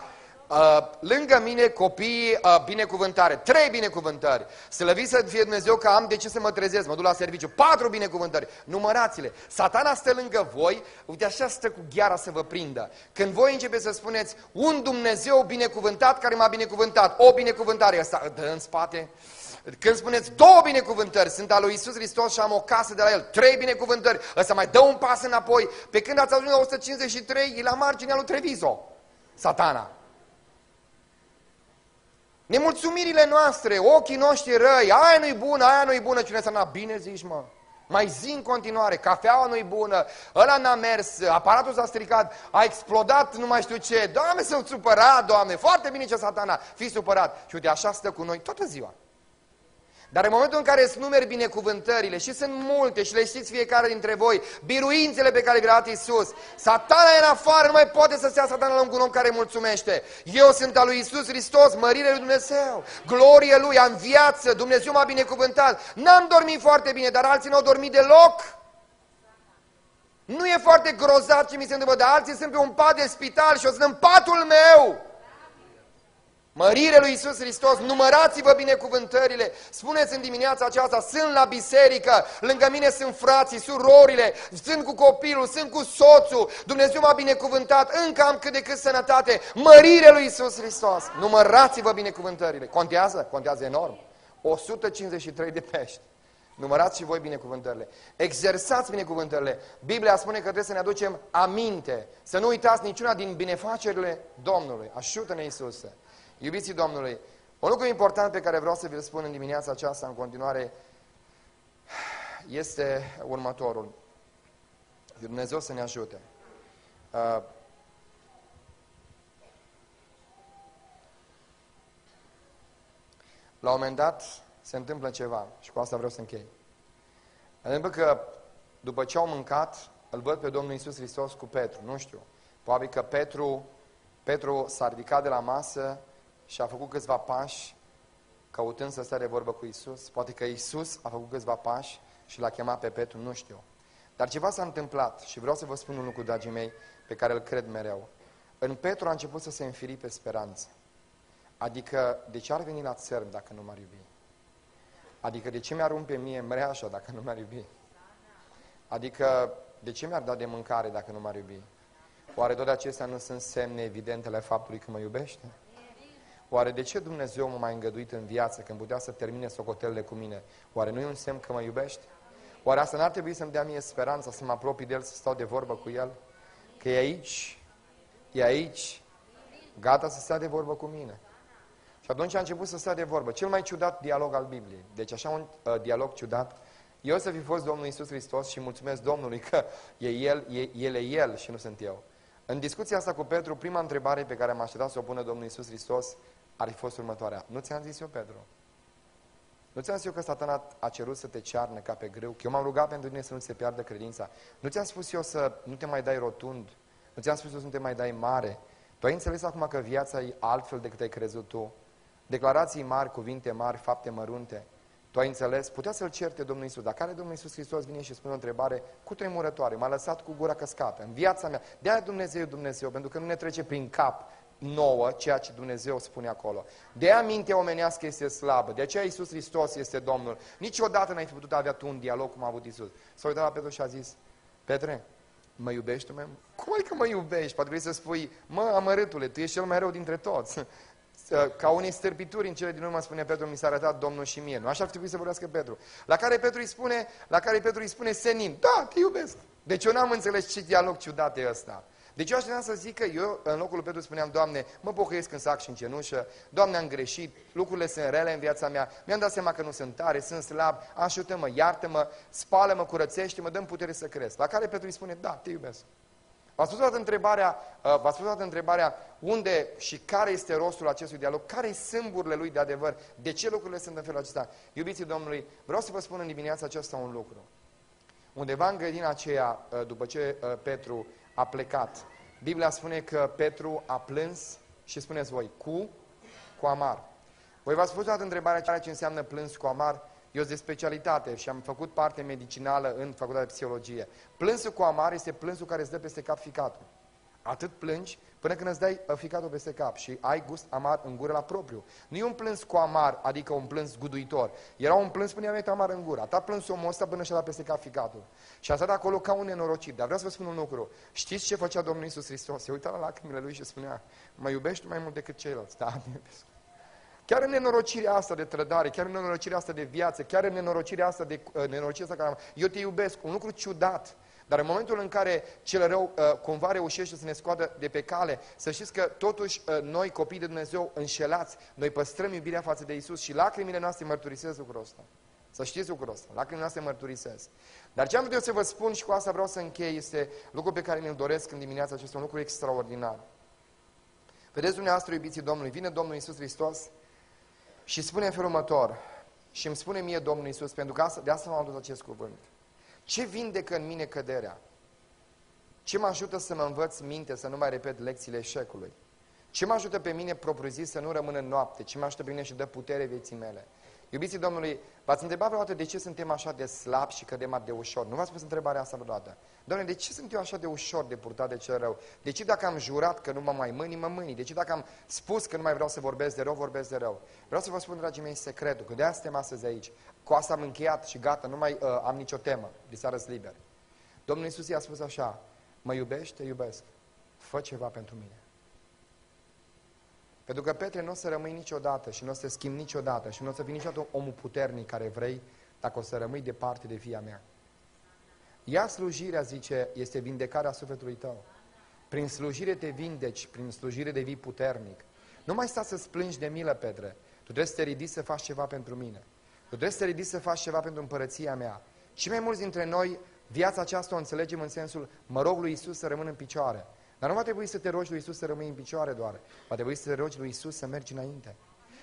Speaker 1: Uh, lângă mine copiii uh, binecuvântare, trei binecuvântări. Slăvit să fie Dumnezeu că am de ce să mă trezesc, mă duc la serviciu. Patru binecuvântări, numărați-le. Satana stă lângă voi, uite așa stă cu gheara să vă prindă. Când voi începeți să spuneți un Dumnezeu binecuvântat care m-a binecuvântat, o binecuvântare, ăsta dă în spate. Când spuneți două binecuvântări, sunt al lui Isus Hristos și am o casă de la El, trei binecuvântări, ăsta mai dă un pas înapoi. Pe când ați ajuns la 153, e la marginea lui Treviso, satana. Nemulțumirile noastre, ochii noștri răi, aia nu-i bună, aia nu-i bună, cine să bine zici, mă. Mai zi în continuare, cafeaua nu-i bună, ăla n-a mers, aparatul s-a stricat, a explodat nu mai știu ce, Doamne, sunt supărat, Doamne, foarte bine ce satana, fii supărat. Și uite, așa stă cu noi toată ziua. Dar în momentul în care îți numeri binecuvântările, și sunt multe și le știți fiecare dintre voi, biruințele pe care le-a dat Iisus, satana e în afară, nu mai poate să stea satana lângă un om care mulțumește. Eu sunt al lui Iisus Hristos, mărire lui Dumnezeu, glorie Lui, am viață, Dumnezeu m-a binecuvântat. N-am dormit foarte bine, dar alții n-au dormit deloc. Nu e foarte grozav ce mi se întâmplă, dar alții sunt pe un pat de spital și o sunt în patul meu. Mărire lui Isus Hristos, numărați-vă binecuvântările. Spuneți în dimineața aceasta, sunt la biserică, lângă mine sunt frații, surorile, sunt cu copilul, sunt cu soțul, Dumnezeu m-a binecuvântat, încă am cât de cât sănătate. Mărire lui Isus Hristos, numărați-vă binecuvântările. Contează? Contează enorm. 153 de pești. Numărați și voi binecuvântările. Exersați binecuvântările. Biblia spune că trebuie să ne aducem aminte, să nu uitați niciuna din binefacerile Domnului. Ajută-ne, Iisuse. Iubiții Domnului, un lucru important pe care vreau să vi-l spun în dimineața aceasta în continuare este următorul. Dumnezeu să ne ajute. Uh, la un moment dat se întâmplă ceva și cu asta vreau să închei. Pentru că după ce au mâncat, îl văd pe Domnul Isus Hristos cu Petru, nu știu. Probabil că Petru, Petru s-a ridicat de la masă și a făcut câțiva pași căutând să stea de vorbă cu Isus. Poate că Isus a făcut câțiva pași și l-a chemat pe Petru, nu știu. Dar ceva s-a întâmplat și vreau să vă spun un lucru, dragii mei, pe care îl cred mereu. În Petru a început să se înfiri pe speranță. Adică, de ce ar veni la țărm dacă nu m-ar iubi? Adică, de ce mi-ar umpe mie mreașa dacă nu m-ar iubi? Adică, de ce mi-ar da de mâncare dacă nu m-ar iubi? Oare toate acestea nu sunt semne evidente ale faptului că mă iubește? Oare de ce Dumnezeu mă mai îngăduit în viață când putea să termine socotelele cu mine? Oare nu e un semn că mă iubește? Oare asta n-ar trebui să-mi dea mie speranța să mă apropii de El, să stau de vorbă cu El? Că e aici, e aici, gata să stea de vorbă cu mine. Și atunci a început să stea de vorbă. Cel mai ciudat dialog al Bibliei. Deci așa un uh, dialog ciudat. Eu să fi fost Domnul Isus Hristos și mulțumesc Domnului că e El, e, El e El și nu sunt eu. În discuția asta cu Petru, prima întrebare pe care am așteptat să o pună Domnul Isus Hristos ar fi fost următoarea. Nu ți-am zis eu, Pedro? Nu ți-am zis eu că satana a cerut să te cearnă ca pe greu? Că eu m-am rugat pentru tine să nu se piardă credința. Nu ți-am spus eu să nu te mai dai rotund? Nu ți-am spus eu să nu te mai dai mare? Tu ai înțeles acum că viața e altfel decât ai crezut tu? Declarații mari, cuvinte mari, fapte mărunte. Tu ai înțeles? Putea să-l certe Domnul Isus. Dar care Domnul Isus Hristos vine și spune o întrebare cu tremurătoare. M-a lăsat cu gura căscată în viața mea. De-aia Dumnezeu Dumnezeu, pentru că nu ne trece prin cap nouă ceea ce Dumnezeu spune acolo. De aia mintea omenească este slabă, de aceea Iisus Hristos este Domnul. Niciodată n-ai fi putut avea tu un dialog cum a avut Iisus. S-a uitat la Petru și a zis, Petre, Mă iubești tu mai mult? Cum adică mă iubești? Poate vrei să spui, mă, amărâtule, tu ești cel mai rău dintre toți. (laughs) Ca unei stârpituri în cele din urmă spune Petru, mi s-a arătat Domnul și mie. Nu așa ar trebui să vorbească Petru. La care Petru îi spune, la care Petru îi spune senin, da, te iubesc. Deci eu n-am înțeles ce dialog ciudat e ăsta. Deci eu aș să zic că eu, în locul lui Petru, spuneam, Doamne, mă pocăiesc în sac și în cenușă, Doamne, am greșit, lucrurile sunt rele în viața mea, mi-am dat seama că nu sunt tare, sunt slab, ajută-mă, iartă-mă, spală-mă, curățește-mă, dă putere să cresc. La care Petru îi spune, da, te iubesc. V-ați spus întrebarea, uh, v-ați spus întrebarea unde și care este rostul acestui dialog, care sunt sâmburile lui de adevăr, de ce lucrurile sunt în felul acesta. Iubiții Domnului, vreau să vă spun în dimineața aceasta un lucru. Undeva în grădina aceea, uh, după ce uh, Petru a plecat. Biblia spune că Petru a plâns și spuneți voi, cu, cu amar. Voi v-ați pus toată întrebarea ce înseamnă plâns cu amar? Eu sunt de specialitate și am făcut parte medicinală în facultatea de psihologie. Plânsul cu amar este plânsul care îți dă peste cap ficatul. Atât plângi până când îți dai uh, ficatul peste cap și ai gust amar în gură la propriu. Nu e un plâns cu amar, adică un plâns guduitor. Era un plâns până i amar în gură. Atât plâns omul ăsta până și-a dat peste cap ficatul. Și a stat acolo ca un nenorocit. Dar vreau să vă spun un lucru. Știți ce făcea Domnul Iisus Hristos? Se uita la lacrimile lui și spunea, mă iubești mai mult decât ceilalți. Da, Chiar în nenorocirea asta de trădare, chiar în nenorocirea asta de viață, chiar în nenorocirea asta de uh, nenorocirea asta care am, eu te iubesc, un lucru ciudat. Dar în momentul în care cel rău uh, cumva reușește să ne scoată de pe cale, să știți că totuși uh, noi, copii de Dumnezeu, înșelați, noi păstrăm iubirea față de Isus și lacrimile noastre mărturisesc lucrul ăsta. Să știți lucrul ăsta, lacrimile noastre mărturisesc. Dar ce am vrut să vă spun și cu asta vreau să închei este lucrul pe care ne-l doresc în dimineața aceasta, un lucru extraordinar. Vedeți dumneavoastră, iubiții Domnului, vine Domnul Isus Hristos și spune în felul următor, și îmi spune mie Domnul Isus, pentru că asta, de asta m-am adus acest cuvânt. Ce vindecă în mine căderea? Ce mă ajută să mă învăț minte, să nu mai repet lecțiile eșecului? Ce mă ajută pe mine propriu-zis să nu rămân în noapte? Ce mă ajută pe mine și dă putere vieții mele? Iubiții Domnului, v-ați întrebat vreodată de ce suntem așa de slabi și cădem atât de ușor? Nu v-ați pus întrebarea asta vreodată? Doamne, de ce sunt eu așa de ușor de purtat de cel rău? De ce dacă am jurat că nu mă mai mâni, mă mâni? De ce dacă am spus că nu mai vreau să vorbesc de rău, vorbesc de rău? Vreau să vă spun, dragii mei, secretul, că de asta suntem astăzi aici. Cu asta am încheiat și gata, nu mai uh, am nicio temă, de seară liber. Domnul Iisus i-a spus așa, mă iubești, te iubesc, fă ceva pentru mine. Pentru că, Petre, nu o să rămâi niciodată și nu o să schimbi niciodată și nu o să fii niciodată omul puternic care vrei dacă o să rămâi departe de via mea. Ea slujirea, zice, este vindecarea sufletului tău. Prin slujire te vindeci, prin slujire devii puternic. Nu mai sta să-ți plângi de milă, Petre. Tu trebuie să te ridici să faci ceva pentru mine. Tu trebuie să te ridici să faci ceva pentru împărăția mea. Și mai mulți dintre noi, viața aceasta o înțelegem în sensul, mă rog lui Isus să rămân în picioare. Dar nu va trebui să te rogi lui Isus să rămâi în picioare doar. Va trebui să te rogi lui Isus să mergi înainte.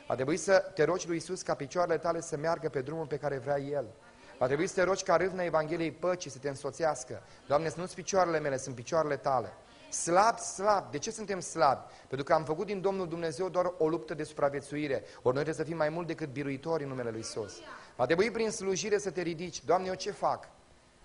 Speaker 1: Va trebui să te rogi lui Isus ca picioarele tale să meargă pe drumul pe care vrea El. Va trebui să te rogi ca râvna Evangheliei păcii să te însoțească. Doamne, nu sunt picioarele mele, sunt picioarele tale. Slab, slab. De ce suntem slabi? Pentru că am făcut din Domnul Dumnezeu doar o luptă de supraviețuire. Ori noi trebuie să fim mai mult decât biruitori în numele Lui Isus. Va trebui prin slujire să te ridici. Doamne, eu ce fac?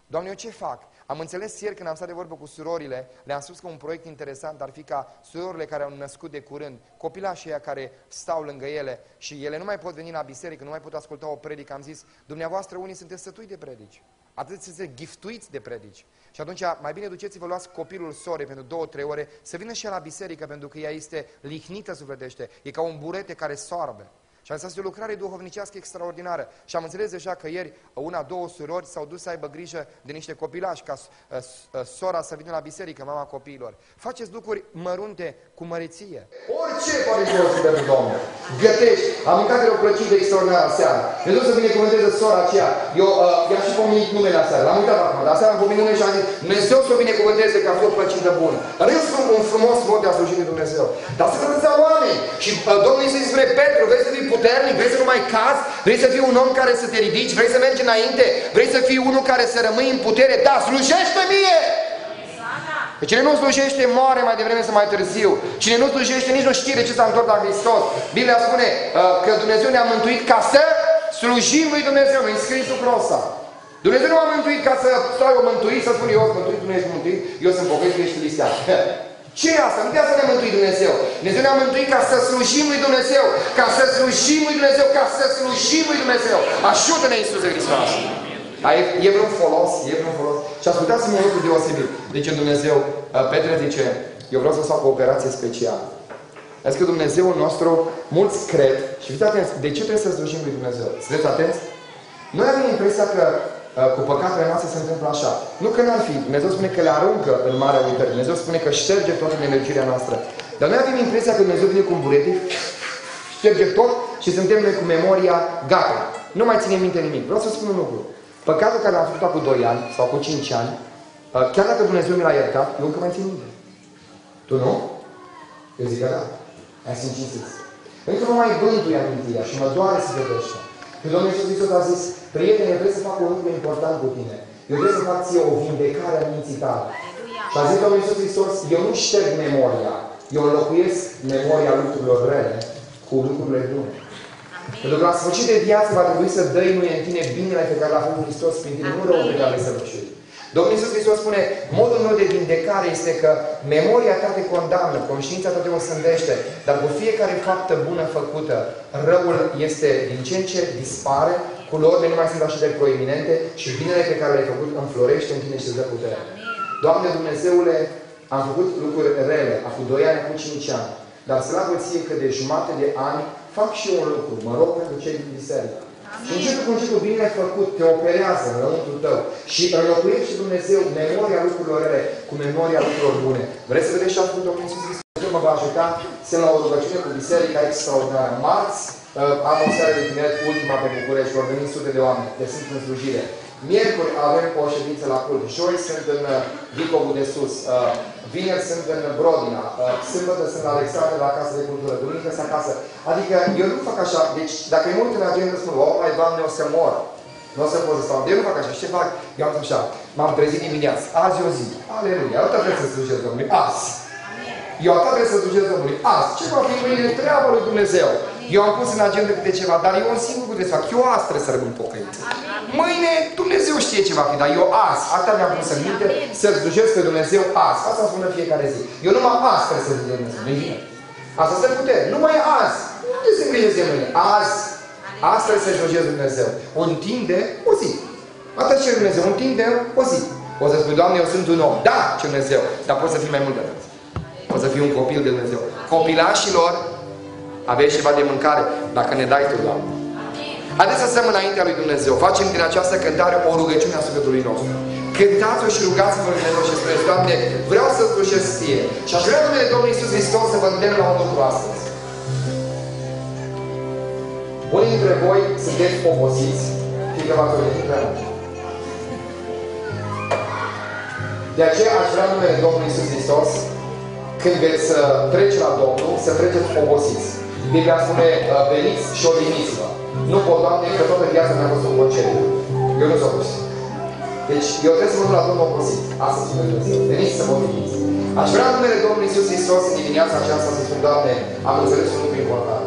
Speaker 1: Doamne, eu ce fac? Am înțeles ieri când am stat de vorbă cu surorile, le-am spus că un proiect interesant ar fi ca surorile care au născut de curând, copilașii aia care stau lângă ele și ele nu mai pot veni la biserică, nu mai pot asculta o predică, am zis, dumneavoastră unii sunteți sătui de predici. Atât sunteți giftuiți de predici. Și atunci, mai bine duceți-vă, luați copilul sore pentru două, trei ore, să vină și la biserică, pentru că ea este lihnită sufletește. E ca un burete care soarbe. Și am zis, o lucrare duhovnicească extraordinară. Și am înțeles deja că ieri una, două surori s-au dus să aibă grijă de niște copilași, ca uh, uh, sora să vină la biserică, mama copiilor. Faceți lucruri mărunte cu măreție. Orice poate fi pentru Domnul. Gătești. Am mâncat de o plăcire extraordinară seara. Dumnezeu să binecuvânteze sora aceea. Eu uh, i-am și pomenit numele aseară. L-am uitat acum, dar seara am pomenit numele și am zis, Dumnezeu să o binecuvânteze că a fost o plăcintă bună. Dar nu este un frumos mod de a sluji de Dumnezeu. Dar să atâția oameni. Și uh, Domnul Iisus spune, Petru, vrei să fii puternic, vrei să nu mai cazi, vrei să fii un om care să te ridici, vrei să mergi înainte, vrei să fii unul care să rămâi în putere, da, slujește mie! Că cine nu slujește moare mai devreme sau mai târziu. Cine nu slujește nici nu știe de ce s-a întors la Hristos. Biblia spune uh, că Dumnezeu ne-a mântuit ca să slujim lui Dumnezeu. Nu-i scris lucrul ăsta. Dumnezeu nu a mântuit ca să stau eu mântuit, să spun eu, mântuit, tu nu ești mântuit, eu sunt pocăit, tu ești listea. (laughs) Ce e asta? Nu de asta ne-a mântuit Dumnezeu. Dumnezeu ne-a mântuit ca să slujim lui Dumnezeu. Ca să slujim lui Dumnezeu. Ca să slujim lui Dumnezeu. Ajută-ne Iisuse Hristos. Ai, e vreun folos? E vreun folos? Și ascultați-mă un lucru deosebit. Deci Dumnezeu, uh, Petre zice, eu vreau să fac o operație specială. Adică Dumnezeul nostru, mulți cred, și fiți atenți, de ce trebuie să slujim lui Dumnezeu? Sunteți atenți? Noi avem impresia că uh, cu păcatele noastre se întâmplă așa. Nu că n-ar fi. Dumnezeu spune că le aruncă în marea uitări. Dumnezeu spune că șterge toată nemergirea noastră. Dar noi avem impresia că Dumnezeu vine cu un buretic, șterge tot și suntem noi cu memoria gata. Nu mai ținem minte nimic. Vreau să spun un lucru. Păcatul care l-am făcut cu 2 ani sau cu 5 ani, uh, chiar dacă Dumnezeu mi l-a iertat, eu încă mai țin minte. Tu nu? Eu zic că da. Hai să cinstiți. Încă nu mai bântuie amintirea și mă doare să vedeți așa. Când Domnul Iisus Hristos a zis, prietene, trebuie să fac un lucru important cu tine. Eu trebuie să fac ție o vindecare a minții tale. Și a zis Domnul Iisus Hristos, eu nu șterg memoria, eu înlocuiesc memoria lucrurilor rele cu lucrurile bune. Pentru că la sfârșit de viață va trebui să dăinuie în tine binele pe care l-a făcut Hristos prin tine, nu rău pe care le săvârșit. Domnul Iisus Hristos spune, modul meu de vindecare este că memoria ta te condamnă, conștiința ta te osândește, dar cu fiecare faptă bună făcută, răul este din ce în ce dispare, culorile nu mai sunt așa de proeminente și binele pe care le-ai făcut înflorește în tine și îți dă putere. Doamne Dumnezeule, am făcut lucruri rele, acum 2 ani, acum 5 ani, dar slavă ție că de jumate de ani fac și eu un lucru, mă rog pentru cei din biserică. Și încetul cu încetul bine făcut, te operează în lăuntul tău și înlocuiește Dumnezeu memoria lucrurilor rele cu memoria lucrurilor bune. Vreți să vedeți ce a făcut Domnul Iisus Hristos? Dumnezeu mă va ajuta să la o rugăciune cu biserica extraordinară. Marți, uh, am o seară de tineret, ultima pe București, vor veni sute de oameni, de sunt în slujire. Miercuri avem o ședință la cult. Joi sunt în uh, Vicovul de Sus. Uh, vineri sunt în Brodina. Sâmbătă sunt la Alexandru la Casa de Cultură. Duminică sunt acasă. Adică eu nu fac așa. Deci dacă e mult în agenda spun, oh, mai Doamne, o să mor. Nu o să pot să stau. Eu nu fac așa. Și ce fac? Eu am așa. M-am trezit dimineața. Azi e o zi. Aleluia. Atât trebuie să slujesc Domnului. Azi. Eu atât trebuie să slujesc Domnului. Azi. Ce va fi mâine? Treaba lui Dumnezeu. Eu am pus în agenda câte ceva, dar eu un singur lucru trebuie să fac. Eu azi trebuie să rămân pocăință. Mâine Dumnezeu știe ce va fi, dar eu azi, asta mi-am pus în minte, să slujesc pe Dumnezeu azi. Asta spune fiecare zi. Eu numai azi trebuie să slujesc Dumnezeu. Nu Asta se putere. Numai azi. Nu te să îngrijezi mâine. Azi. Asta trebuie să slujesc Dumnezeu. Un timp de o zi. Atât ce Dumnezeu. Un timp de o zi. O să spui, Doamne, eu sunt un om. Da, ce Dumnezeu. Dar poți să fii mai mult de atât. Poți să fii un copil de Dumnezeu. Copilașilor, aveți ceva de mâncare dacă ne dai Tu, Doamne. Haideți să stăm înaintea lui Dumnezeu. Facem din această cântare o rugăciune a sufletului nostru. Cântați-o și rugați-vă lui Dumnezeu și spuneți, Doamne, vreau să slujesc Ție. Și aș vrea numele Domnului Iisus Hristos să vă îndemn la un lucru astăzi. Unii dintre voi sunteți obosiți, fiindcă v-ați obișnuit prea mult. De aceea aș vrea numele Domnului Iisus Hristos, când veți uh, trece la Domnul, să treceți obosiți. Biblia spune, uh, veniți și odiniți-vă. Nu pot, Doamne, că toată viața mea a fost un concediu. Eu nu s-o pus. Deci, eu trebuie să mă duc la Domnul obosit. Asta spune Dumnezeu. Veniți să mă odiniți. Aș vrea numele Domnului Iisus Hristos în dimineața aceasta să spun, Doamne, am înțeles un lucru important.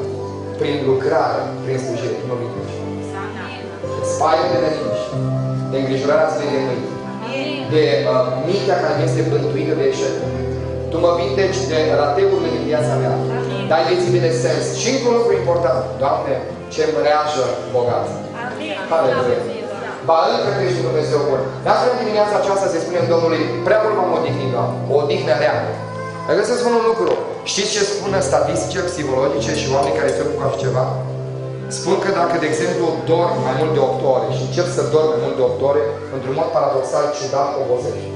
Speaker 1: Prin lucrare, prin slujire, nu liniști. Spaie de neliniști, de îngrijorarea zilei de mâine, de uh, mintea care este bântuită de eșec. Tu mă vindeci de rateurile din viața mea. Dai vieții mele sens. Și încă un lucru important. Doamne, ce mreajă bogat. Aleluia. Ba încă că ești Dumnezeu bun. Dar în dimineața aceasta se spune Domnului, prea mult m-am odihnit, Doamne. O odihnă rea. Vreau să spun un lucru. Știți ce spun statistice psihologice și oameni care se ocupă cu ceva? Spun că dacă, de exemplu, dorm mai mult de 8 ore și încep să dorm mai mult de 8 ore, într-un mod paradoxal, ciudat, obosești.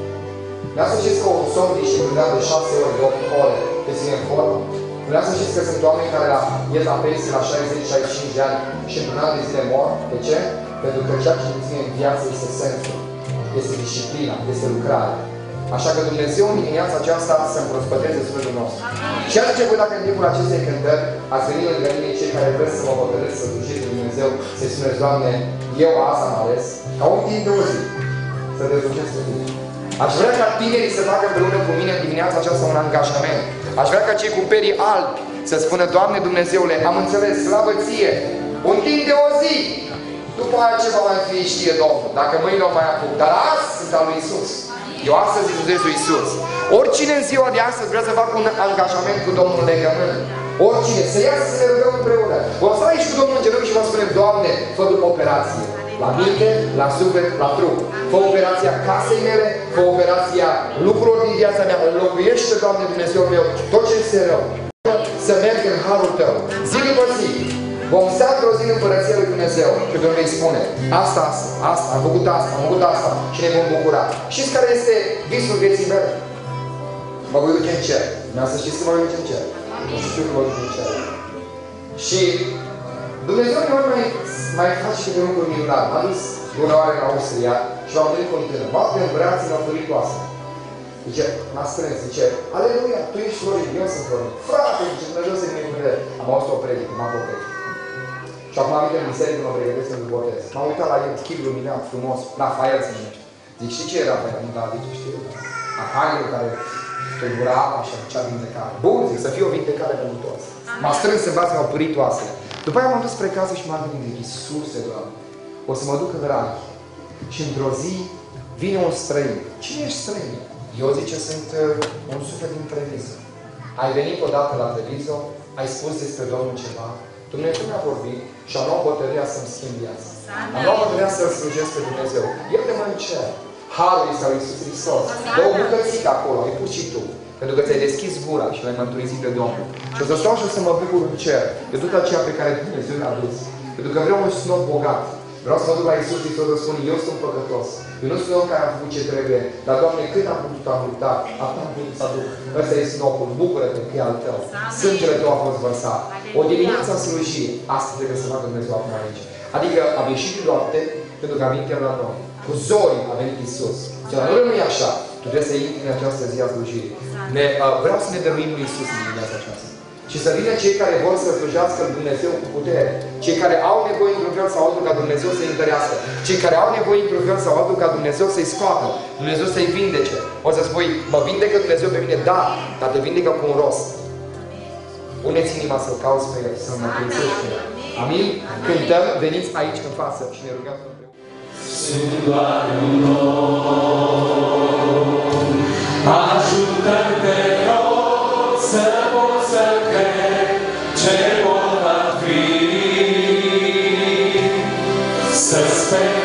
Speaker 1: Vreau să știți că un somn disciplinat de 6 ore, de 8 ore, te ține în formă. Vreau să știți că sunt oameni care la, ies la pensie la 60-65 de ani și într-un an de zile mor. De ce? Pentru că ceea ce ține în viață este sensul, este disciplina, este lucrare. Așa că Dumnezeu în dimineața aceasta să împrospăteze sufletul nostru. Și ce voi dacă în timpul acestei cântări ați venit lângă mine cei care vreți să mă hotărâți să slujiți lui Dumnezeu, să-i spuneți, Doamne, eu asta am ales, ca un timp de o zi, să te slujesc pe tine. Aș vrea ca tinerii să facă împreună cu mine dimineața aceasta un angajament. Aș vrea ca cei cu perii albi să spună, Doamne Dumnezeule, am înțeles, slavă ție, un timp de o zi. După aia ce va mai fi știe Domnul, dacă mâine o mai apuc. Dar azi sunt al lui Isus. Eu astăzi îi lui Isus. Oricine în ziua de astăzi vrea să facă un angajament cu Domnul legământ. Oricine, să iasă să ne rugăm împreună. O să aici cu Domnul în genunchi și vă spune, Doamne, fă după operație. La minte, la suflet, la trup. Fă operația casei mele, fă operația lucrurilor din viața mea. Înlocuiește, Doamne Dumnezeu meu, tot ce este rău. Să merg în harul Tău. Zi după zi. Vom sta într-o zi în Împărăția Lui Dumnezeu și Domnul îi spune Asta, asta, asta, am făcut asta, am făcut asta și ne vom bucura. Știți care este visul vieții mele? Mă voi duce în cer. Vreau să știți că mă voi duce în cer. Nu știu că mă voi duce în cer. Și Dumnezeu nu mai, mai face câte lucruri minunate. M-a dus bună oară în Austria și m-am întâlnit cu o tânăr. M-a de brațe, m-a feritoasă. Zice, m-a strâns, zice, Aleluia, tu ești Florin, eu sunt Florin. Frate, zice, Dumnezeu să-i binecuvânteze. Am auzit o predică, m-am pocăit. Și acum am în biserică, mă pregătesc să-mi botez. M-am uitat la el, chip luminat, frumos, Rafael se numește. Zic, știi ce e Rafael? Nu, da, zice, știu. Arhanghelul care tulbura apa și aducea vindecare. Bun, zic, să fie o vindecare pentru toți. M-a strâns în brațe, m-au părit oasele. După aia m-am dus spre casă și m-am gândit, Iisuse, Doamne, o să mă duc în rai. Și într-o zi vine un străin. Cine ești străin? Eu zice, sunt uh, un suflet din televizor. Ai venit odată la televizor, ai spus despre Domnul ceva, Dumnezeu mi-a vorbit și am luat hotărârea să-mi schimb viața. Am luat hotărârea să-L slujesc pe Dumnezeu. El de mă în cer. Harul este al lui Iisus Hristos. Dă o bucățică acolo, ai pus și tu. Pentru că ți-ai deschis gura și l-ai mărturisit pe Domnul. Și o să stau și o să mă bucur în cer de tot aceea pe care Dumnezeu mi-a dus. Pentru că vreau un snop bogat. Vreau să mă duc la Iisus Hristos să spun, eu sunt păcătos. Eu nu sunt om care am făcut ce trebuie. Dar, Doamne, cât am putut am luptat, atât am putut să aduc. Ăsta e snopul. Bucură-te că e al tău. Sângele tău a fost vărsat. O dimineață am slujit. Asta trebuie să facă Dumnezeu acum aici. Adică am ieșit de noapte, pentru că am venit chiar la noi. Cu zori a venit Iisus. Și la nu rămâi așa. Tu trebuie să intri în această zi a slujirii. Ne, uh, vreau să ne dăruim lui Iisus în dimineața aceasta. Și să vină cei care vor să slujească Dumnezeu cu putere. Cei care au nevoie într-un fel sau altul ca Dumnezeu să-i întărească. Cei care au nevoie într-un fel sau altul ca Dumnezeu să-i scoată. Dumnezeu să-i vindece. O să spui, mă vindecă Dumnezeu pe mine? Da, dar te vindecă cu un rost. Puneți inima să-L cauți pe El, să-L mântuiți pe El. Amin? Cântăm, veniți aici în față și ne rugăm împreună.
Speaker 2: Sunt doar un om, ajută-te, rog, să pot să cred ce pot va fi. Să sper